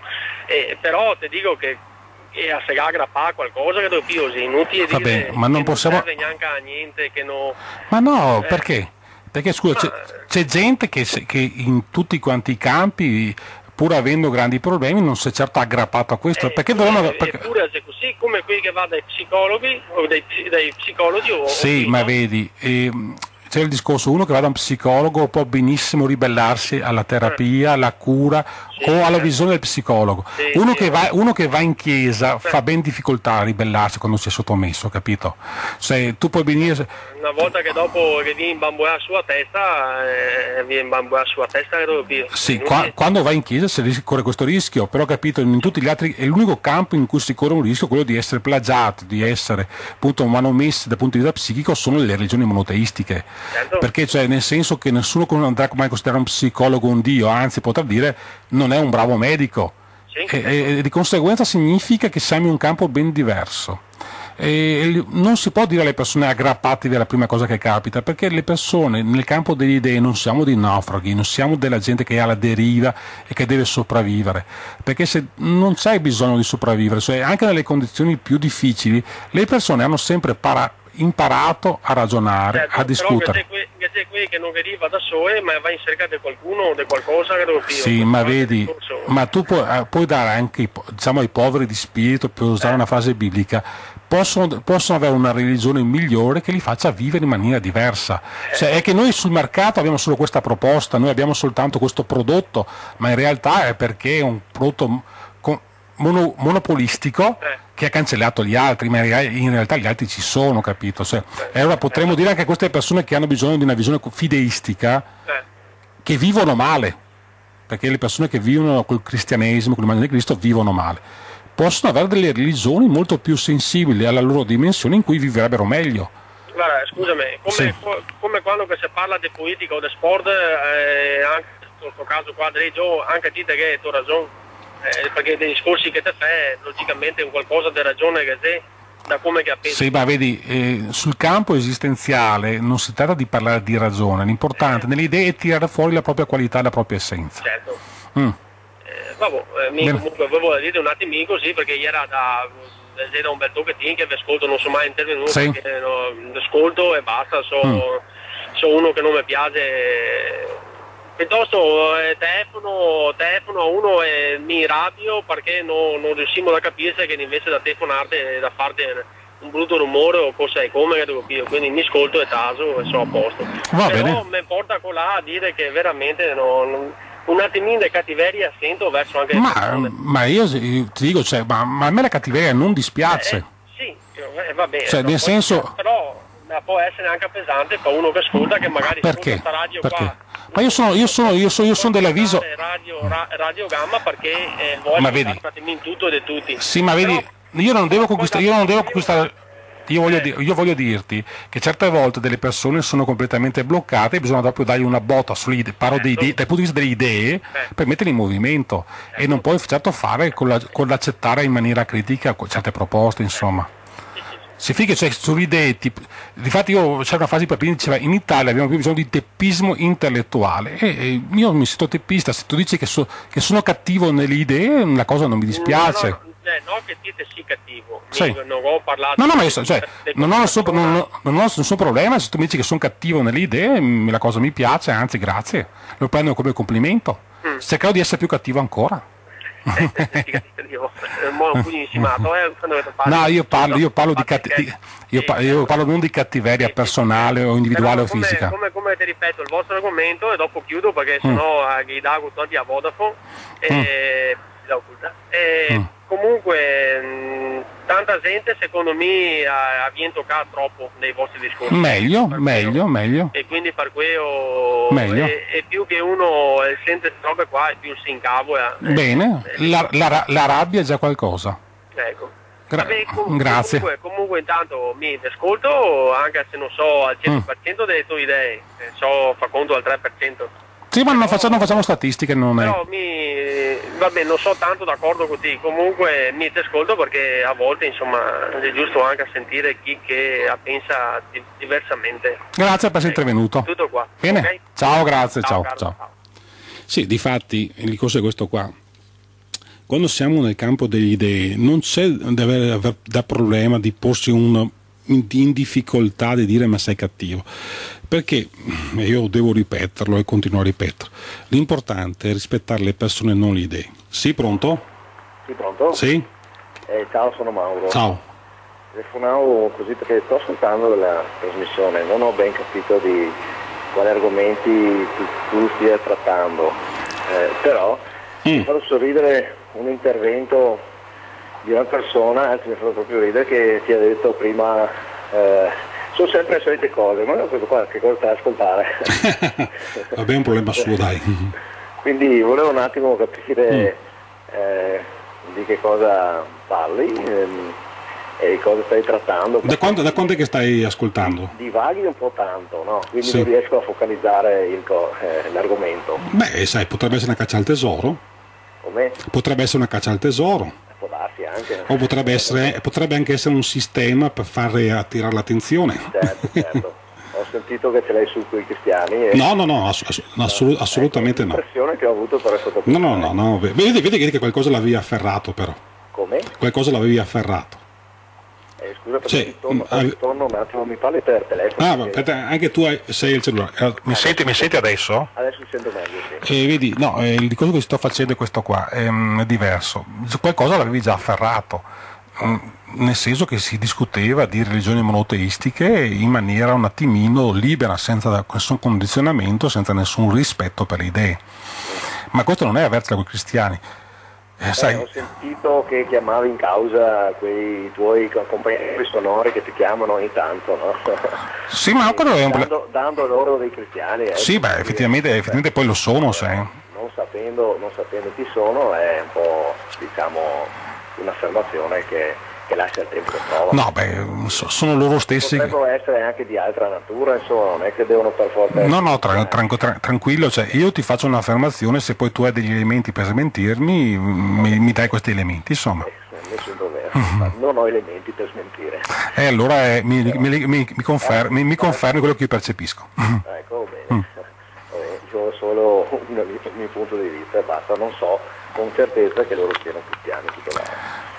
Speaker 6: eh, però ti dico che e a segare aggrappare qualcosa che devo più così, inutile
Speaker 1: Vabbè,
Speaker 6: dire
Speaker 1: ma non possiamo-
Speaker 6: non serve neanche a niente, che no...
Speaker 1: Ma no,
Speaker 6: Eh.
Speaker 1: perché? Perché scusa, c'è, c'è gente che, che in tutti quanti i campi, pur avendo grandi problemi, non si è certo aggrappato a questo.
Speaker 6: Eh,
Speaker 1: perché
Speaker 6: eppure-
Speaker 1: devono. perché-
Speaker 6: Eppure è così come quelli che va dai psicologi o dai, dai psicologi o
Speaker 1: Sì,
Speaker 6: o-
Speaker 1: ma vedi, ehm, c'è il discorso, uno che va da un psicologo può benissimo ribellarsi alla terapia, alla cura
Speaker 6: Sì,
Speaker 1: o alla visione del psicologo.
Speaker 6: Sì,
Speaker 1: uno,
Speaker 6: sì.
Speaker 1: che va, uno che va in chiesa fa ben difficoltà a ribellarsi quando si è sottomesso, capito? Se tu puoi venire...
Speaker 6: Una volta che dopo che viene imbamboiato sulla testa, eh, viene imbamboiato sulla testa che devo.
Speaker 1: Sì, qua- quando vai in chiesa si corre questo rischio, però capito, in tutti gli altri è l'unico campo in cui si corre un rischio, quello di essere plagiato, di essere appunto manomessi dal punto di vista psichico, sono le religioni monoteistiche.
Speaker 6: Certo.
Speaker 1: Perché cioè, nel senso che nessuno andrà mai a considerare un psicologo un dio, anzi potrà dire non è un bravo medico.
Speaker 6: Sì,
Speaker 1: E, e- e di conseguenza significa che siamo in un campo ben diverso. E non si può dire alle persone aggrappatevi alla prima cosa che capita, perché le persone nel campo delle idee non siamo dei naufraghi, non siamo della gente che è alla deriva e che deve sopravvivere, perché se non c'è bisogno di sopravvivere, cioè anche nelle condizioni più difficili le persone hanno sempre para- imparato a ragionare,
Speaker 6: Certo,
Speaker 1: a discutere.
Speaker 6: Però che c'è qui- che non arriva da sole, ma va in cerca di qualcuno o di qualcosa che devo.
Speaker 1: Sì, ma vedi, ma tu puoi, eh, puoi dare anche diciamo, ai poveri di spirito, per usare una frase biblica, possono, possono avere una religione migliore che li faccia vivere in maniera diversa. Cioè, è che noi sul mercato abbiamo solo questa proposta, noi abbiamo soltanto questo prodotto, ma in realtà è perché è un prodotto mono- monopolistico
Speaker 6: Eh.
Speaker 1: Che ha cancellato gli altri, ma in rea- in realtà gli altri ci sono, capito? Cioè, e allora potremmo dire anche a queste persone che hanno bisogno di una visione fideistica,
Speaker 6: Eh,
Speaker 1: che vivono male, perché le persone che vivono col cristianesimo, con l'immagine di Cristo, vivono male. Possono avere delle religioni molto più sensibili alla loro dimensione in cui vivrebbero meglio.
Speaker 6: Guarda, scusami, come,
Speaker 1: Sì.
Speaker 6: co- come quando che si parla di politica o di sport, eh, anche in questo caso qua, anche te che hai ragione, eh, perché dei discorsi che te fai, logicamente è un qualcosa di ragione che te, da come che ha pensato.
Speaker 1: Sì, ma vedi, eh, sul campo esistenziale non si tratta di parlare di ragione, l'importante nelle idee è tirare fuori la propria qualità la propria essenza.
Speaker 6: Certo.
Speaker 1: Mm.
Speaker 6: Eh, vabbè, eh, mi, comunque volevo dire un attimino così perché ieri era da, da un bel pochettino che vi ascolto, non sono mai intervenuto,
Speaker 1: Sì.
Speaker 6: perché no, ascolto e basta, sono
Speaker 1: Mm.
Speaker 6: uno che non mi piace. Piuttosto eh, telefono, telefono a uno e mi rabbio perché non, non riusciamo a capire che invece da telefonarti e da farti un brutto rumore o cosa è come che devo capire. quindi mi ascolto e taso e sono a posto.
Speaker 1: Va
Speaker 6: Però
Speaker 1: bene.
Speaker 6: mi porta colà a dire che veramente no- non- un attimino di cattiveria sento verso anche
Speaker 1: Ma, ma io io ti dico, cioè, ma, ma a me la cattiveria non dispiace.
Speaker 6: Eh, sì, eh, va bene.
Speaker 1: Cioè,
Speaker 6: no,
Speaker 1: nel
Speaker 6: poi-
Speaker 1: senso-
Speaker 6: Però può essere anche pesante per uno che ascolta che magari
Speaker 1: Perché?
Speaker 6: ascolta sta radio
Speaker 1: Perché?
Speaker 6: qua.
Speaker 1: Ma io sono, io sono, io sono, io sono dell'avviso.
Speaker 6: Radio, ra- radio Gamma perché eh,
Speaker 1: Ma
Speaker 6: ascoltare
Speaker 1: vedi-
Speaker 6: attimino tutto e di tutti.
Speaker 1: Sì, ma vedi,
Speaker 6: Però-
Speaker 1: io non devo conquistare, io non devo conquistare. Io voglio,
Speaker 6: Eh.
Speaker 1: di- io voglio dirti che certe volte delle persone sono completamente bloccate e bisogna proprio dargli una botta sulle idee, parlo dei idee- dal punto di vista delle idee per metterle in movimento e non puoi certo fare con, la- con l'accettare in maniera critica certe proposte, insomma. Si figa, cioè, tipo, difatti io c'era una frase per prima diceva in Italia abbiamo più bisogno di teppismo intellettuale e, e io mi sento teppista, se tu dici che, so- che sono cattivo nelle idee la cosa non mi dispiace.
Speaker 6: No, no, eh, no che dite sì cattivo.
Speaker 1: Sì.
Speaker 6: Non ho parlato
Speaker 1: No, no, ma io cioè,
Speaker 6: di-
Speaker 1: non, ho nessun, non, ho- non ho nessun problema se tu mi dici che sono cattivo nelle idee, la cosa mi piace, anzi grazie, lo prendo come complimento.
Speaker 6: Mm.
Speaker 1: Cercherò di essere più cattivo ancora. <laughs>
Speaker 6: Eh, eh,
Speaker 1: No, io parlo, io parlo, di
Speaker 6: Infatti,
Speaker 1: catti-
Speaker 6: che-
Speaker 1: io
Speaker 6: sì,
Speaker 1: pa- io parlo non di cattiveria personale o individuale
Speaker 6: Però
Speaker 1: o
Speaker 6: come-
Speaker 1: fisica.
Speaker 6: Come, come ti ripeto, il vostro argomento e dopo chiudo perché
Speaker 1: Mm.
Speaker 6: sennò eh, gli dago tanti a Vodafone. E, da occulta. E
Speaker 1: Mm.
Speaker 6: Comunque, mh, tanta gente secondo me ha, ha viene toccato troppo nei vostri discorsi.
Speaker 1: Meglio, meglio, meglio.
Speaker 6: E quindi per quello. E, e più che uno eh, sente robe qua, più si incavola. Eh,
Speaker 1: Bene,
Speaker 6: eh,
Speaker 1: la, la la rabbia è già qualcosa.
Speaker 6: Ecco.
Speaker 1: Gra-
Speaker 6: Vabbè, com- <laughs>
Speaker 1: grazie.
Speaker 6: Comunque, comunque intanto mi ascolto, anche se non so al 100% delle tue idee, so fa conto al 3%.
Speaker 1: Sì, ma non facciamo, facciamo statistiche, non è.
Speaker 6: Però mi, vabbè, non so tanto d'accordo con te, comunque mi ti ascolto perché a volte insomma è giusto anche sentire chi che la pensa di- diversamente.
Speaker 1: Grazie per essere intervenuto.
Speaker 6: Tutto qua.
Speaker 1: Bene,
Speaker 6: ok?
Speaker 1: ciao, grazie, ciao,
Speaker 6: caro,
Speaker 1: ciao. Sì, difatti il discorso è questo qua. Quando siamo nel campo delle idee non c'è da, avere, aver- da problema di porsi un- in, in difficoltà di dire ma sei cattivo. Perché, io devo ripeterlo e continuo a ripeterlo, l'importante è rispettare le persone non le idee. Sì, pronto?
Speaker 7: Sì, pronto?
Speaker 1: Sì?
Speaker 7: Eh, ciao, sono Mauro.
Speaker 1: Ciao.
Speaker 7: Telefonavo così perché sto ascoltando la trasmissione, non ho ben capito di quali argomenti tu, tu stia trattando, Eh, però
Speaker 1: Mm.
Speaker 7: mi fatto sorridere un intervento di una persona, anzi mi fatto proprio ridere, che ti ha detto prima, eh, sono sempre le solite cose, ma questo qua che cosa stai a ascoltare? <laughs>
Speaker 1: Vabbè, è un problema suo, dai.
Speaker 7: Quindi volevo un attimo capire
Speaker 1: Mm.
Speaker 7: eh, di che cosa parli ehm, e di cosa stai trattando.
Speaker 1: Da quando, da quando è che stai ascoltando?
Speaker 7: Divaghi un po' tanto, no? quindi
Speaker 1: Sì.
Speaker 7: non riesco a focalizzare il eh, l'argomento.
Speaker 1: Beh, sai, potrebbe essere una caccia al tesoro,
Speaker 7: Come?
Speaker 1: potrebbe essere una caccia al tesoro.
Speaker 7: Anche.
Speaker 1: O potrebbe, essere, potrebbe anche essere un sistema per fare attirare l'attenzione.
Speaker 7: Certo, certo. <laughs> Ho sentito che ce l'hai su quei cristiani.
Speaker 1: No, no, no, ass- ass- assolut- assolutamente no.
Speaker 7: L'impressione che ho avuto per questo
Speaker 1: No, no, no, no. Vedi, vedi che qualcosa l'avevi afferrato però.
Speaker 7: Come?
Speaker 1: Qualcosa l'avevi afferrato.
Speaker 7: Eh, scusa perché
Speaker 1: Sì,
Speaker 7: ti torno,
Speaker 1: mm,
Speaker 7: un attimo, mi parli per telefono.
Speaker 1: Ah, ma aspetta, anche tu hai- sei il cellulare. Eh, Mi senti, mi senti adesso?
Speaker 7: Adesso mi sento meglio, sì.
Speaker 1: E vedi, no, eh, il discorso che sto facendo è questo qua, ehm, è diverso. Qualcosa l'avevi già afferrato, mm, nel senso che si discuteva di religioni monoteistiche in maniera un attimino libera, senza nessun condizionamento, senza nessun rispetto per le idee. Ma questo non è avercela con i cristiani. Eh,
Speaker 7: Eh,
Speaker 1: sai,
Speaker 7: ho sentito che chiamavi in causa quei tuoi co- compagni sonori che ti chiamano ogni tanto, no?
Speaker 1: sì, ma quello è un
Speaker 7: dando, dando loro dei cristiani. eh,
Speaker 1: Sì, beh, effettivamente,
Speaker 7: eh,
Speaker 1: effettivamente poi lo sono, sai.
Speaker 7: Non sapendo, non sapendo chi sono è un po', diciamo, un'affermazione che, che lascia il tempo che trova.
Speaker 1: No, beh, so- sono loro stessi.
Speaker 7: Potrebbero essere anche di altra natura, insomma, non è che devono per forza
Speaker 1: No, no, tra- tran- tra- tranquillo, cioè io ti faccio un'affermazione, se poi tu hai degli elementi per smentirmi, mi, mi dai questi elementi, insomma.
Speaker 7: Eh, nessun ma non ho elementi per smentire.
Speaker 8: E allora eh, mi, mi, mi- mi confermi, mi confermi quello che io percepisco.
Speaker 7: Ecco, bene. Vabbè, io ho solo un, un mio punto di vista e basta, non so con certezza che loro siano cristiani titolari.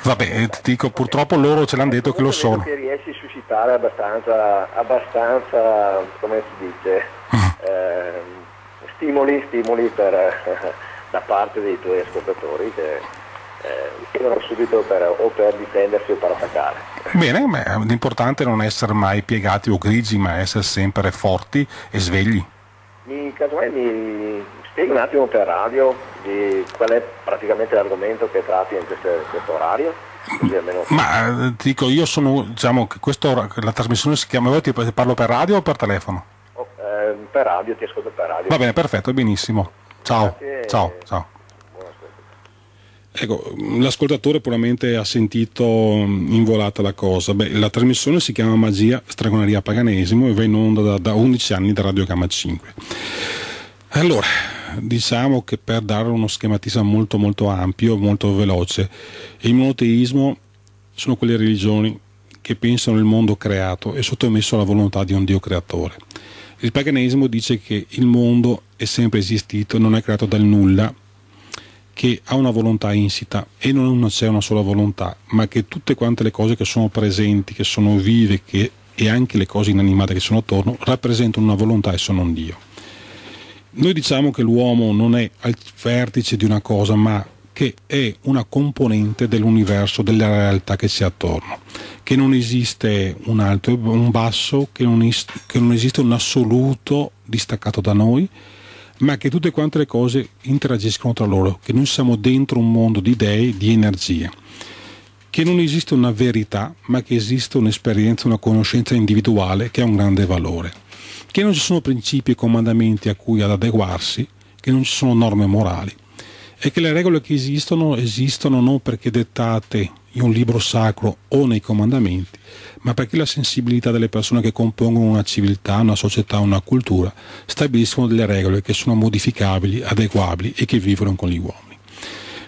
Speaker 8: Vabbè, eh, ti dico, purtroppo loro ce l'hanno detto che lo sono.
Speaker 7: Che riesci a suscitare abbastanza, abbastanza come si dice, ehm, stimoli, stimoli per, eh, <laughs> da parte dei tuoi ascoltatori che eh, subito per, o per difendersi o per attaccare.
Speaker 8: Bene, ma l'importante è non essere mai piegati o grigi, ma essere sempre forti e svegli.
Speaker 7: Mi, casomai mi spieghi un attimo per radio di qual è praticamente l'argomento che tratti in in questo orario? Almeno
Speaker 8: Ma eh, ti dico, io sono, diciamo che questo, la trasmissione si chiama, vuoi ti parlo per radio o per telefono?
Speaker 7: oh, ehm, per radio, ti ascolto per radio.
Speaker 8: Va bene, perfetto, benissimo. Ciao,
Speaker 7: Grazie.
Speaker 8: ciao, ciao.
Speaker 1: Ecco, l'ascoltatore puramente ha sentito mh, in volata la cosa. Beh, la trasmissione si chiama Magia, Stregoneria Paganesimo e va in onda da, da 11 anni da Radio Gamma 5. Allora, diciamo che per dare uno schematismo molto molto ampio, molto veloce, il monoteismo sono quelle religioni che pensano il mondo creato e sottomesso alla volontà di un Dio creatore. Il paganesimo dice che il mondo è sempre esistito, non è creato dal nulla, che ha una volontà insita e non c'è una sola volontà, ma che tutte quante le cose che sono presenti, che sono vive che, e anche le cose inanimate che sono attorno rappresentano una volontà e sono un Dio. Noi diciamo che l'uomo non è al vertice di una cosa, ma che è una componente dell'universo, della realtà che c'è attorno, che non esiste un alto e un basso, che non, che non esiste un assoluto distaccato da noi, ma che tutte quante le cose interagiscono tra loro, che noi siamo dentro un mondo di idee, di energie, che non esiste una verità, ma che esiste un'esperienza, una conoscenza individuale che ha un grande valore, che non ci sono principi e comandamenti a cui ad adeguarsi, che non ci sono norme morali e che le regole che esistono esistono non perché dettate in un libro sacro o nei comandamenti, ma perché la sensibilità delle persone che compongono una civiltà, una società, una cultura stabiliscono delle regole che sono modificabili, adeguabili e che vivono con gli uomini.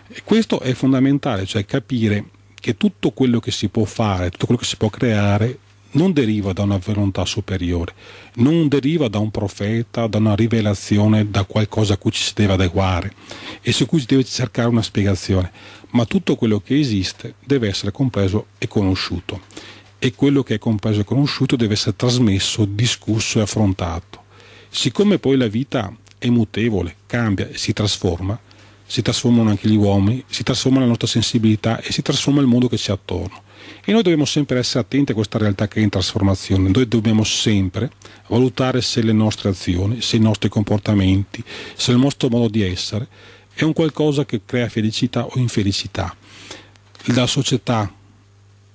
Speaker 1: E questo è fondamentale, cioè capire che tutto quello che si può fare, tutto quello che si può creare non deriva da una volontà superiore, non deriva da un profeta, da una rivelazione, da qualcosa a cui ci si deve adeguare e su cui si deve cercare una spiegazione, ma tutto quello che esiste deve essere compreso e conosciuto e quello che è compreso e conosciuto deve essere trasmesso, discusso e affrontato. Siccome poi la vita è mutevole, cambia e si trasforma, si trasformano anche gli uomini, si trasforma la nostra sensibilità e si trasforma il mondo che c'è attorno. E noi dobbiamo sempre essere attenti a questa realtà che è in trasformazione. Noi dobbiamo sempre valutare se le nostre azioni, se i nostri comportamenti, se il nostro modo di essere è un qualcosa che crea felicità o infelicità. La società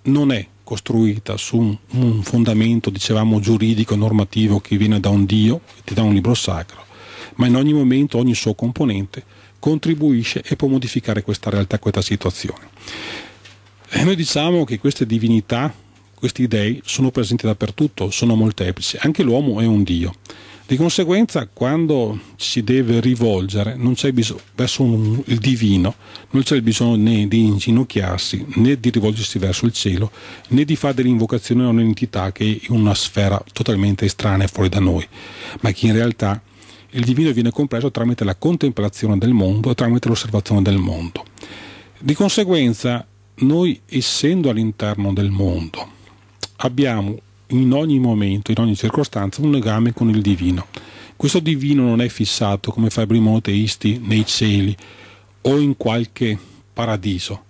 Speaker 1: non è costruita su un, fondamento, dicevamo, giuridico, normativo che viene da un Dio, che ti dà un libro sacro, ma in ogni momento ogni suo componente contribuisce e può modificare questa realtà, questa situazione. E noi diciamo che queste divinità, questi dei, sono presenti dappertutto, sono molteplici, anche l'uomo è un Dio. Di conseguenza, quando si deve rivolgere non c'è bisogno, verso un- il divino, non c'è bisogno né di inginocchiarsi, né di rivolgersi verso il cielo, né di fare dell'invocazione a un'entità che è in una sfera totalmente estranea fuori da noi, ma che in realtà il divino viene compreso tramite la contemplazione del mondo e tramite l'osservazione del mondo. Di conseguenza, noi essendo all'interno del mondo, abbiamo in ogni momento, in ogni circostanza, un legame con il divino. Questo divino non è fissato come farebbero i monoteisti nei cieli o in qualche paradiso.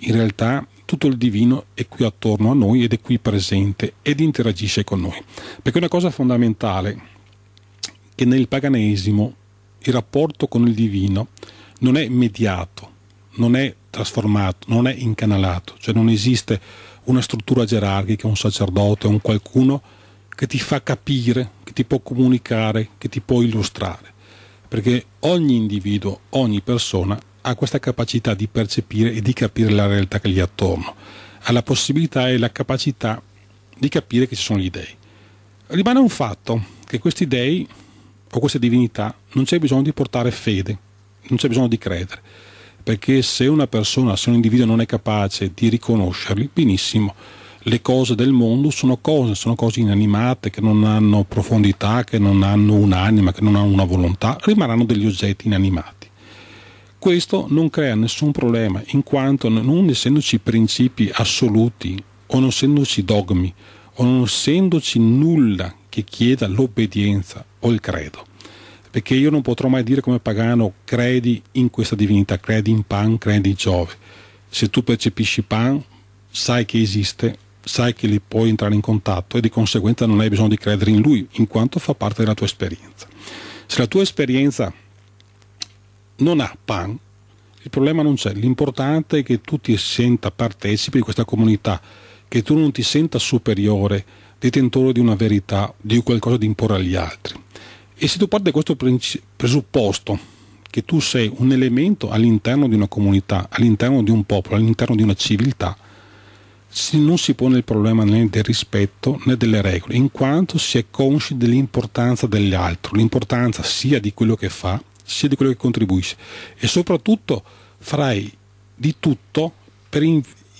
Speaker 1: In realtà tutto il divino è qui attorno a noi ed è qui presente ed interagisce con noi. Perché una cosa fondamentale che nel paganesimo il rapporto con il divino non è mediato, non è trasformato, non è incanalato, cioè non esiste una struttura gerarchica, un sacerdote, un qualcuno che ti fa capire, che ti può comunicare, che ti può illustrare. Perché ogni individuo, ogni persona ha questa capacità di percepire e di capire la realtà che gli è attorno, ha la possibilità e la capacità di capire che ci sono gli dei. Rimane un fatto che questi dei o queste divinità non c'è bisogno di portare fede, non c'è bisogno di credere, perché se una persona, se un individuo non è capace di riconoscerli, benissimo, le cose del mondo sono cose, sono cose inanimate che non hanno profondità, che non hanno un'anima, che non hanno una volontà, rimarranno degli oggetti inanimati. Questo non crea nessun problema, in quanto non essendoci principi assoluti o non essendoci dogmi o non essendoci nulla che chieda l'obbedienza o il credo, perché io non potrò mai dire come pagano credi in questa divinità, credi in Pan, credi in Giove. Se tu percepisci Pan, sai che esiste, sai che li puoi entrare in contatto e di conseguenza non hai bisogno di credere in lui, in quanto fa parte della tua esperienza. Se la tua esperienza non ha Pan, il problema non c'è, l'importante è che tu ti senta partecipe di questa comunità, che tu non ti senta superiore, detentore di una verità, di qualcosa da imporre agli altri. E se tu parti da questo presupposto, che tu sei un elemento all'interno di una comunità, all'interno di un popolo, all'interno di una civiltà, non si pone il problema né del rispetto né delle regole, in quanto si è consci dell'importanza degli altri, l'importanza sia di quello che fa, sia di quello che contribuisce. E soprattutto farai di tutto per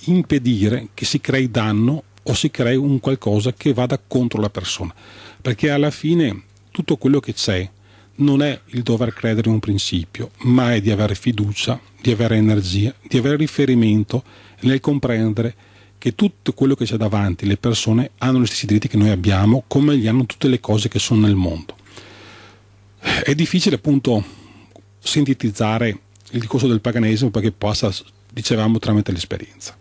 Speaker 1: impedire che si crei danno o si crei un qualcosa che vada contro la persona, perché alla fine tutto quello che c'è non è il dover credere in un principio, ma è di avere fiducia, di avere energia, di avere riferimento nel comprendere che tutto quello che c'è davanti, le persone hanno gli stessi diritti che noi abbiamo, come li hanno tutte le cose che sono nel mondo. È difficile appunto sintetizzare il discorso del paganesimo perché passa, dicevamo, tramite l'esperienza.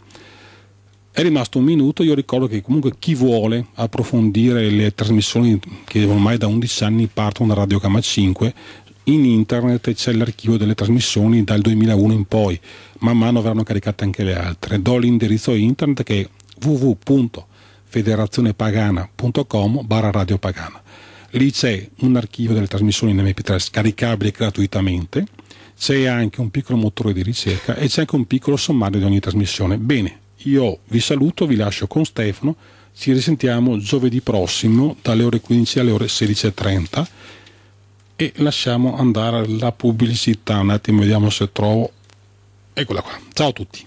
Speaker 1: È rimasto un minuto, io ricordo che comunque chi vuole approfondire le trasmissioni che ormai da 11 anni partono da Radio Gamma 5, in internet c'è l'archivio delle trasmissioni dal 2001 in poi, man mano verranno caricate anche le altre. Do l'indirizzo internet che è www.federazionepagana.com barra Radio Pagana. Lì c'è un archivio delle trasmissioni in MP3 scaricabile gratuitamente, c'è anche un piccolo motore di ricerca e c'è anche un piccolo sommario di ogni trasmissione. Bene, io vi saluto, vi lascio con Stefano, ci risentiamo giovedì prossimo dalle ore 15 alle ore 16.30 e lasciamo andare la pubblicità, un attimo vediamo se trovo, eccola qua, ciao a tutti.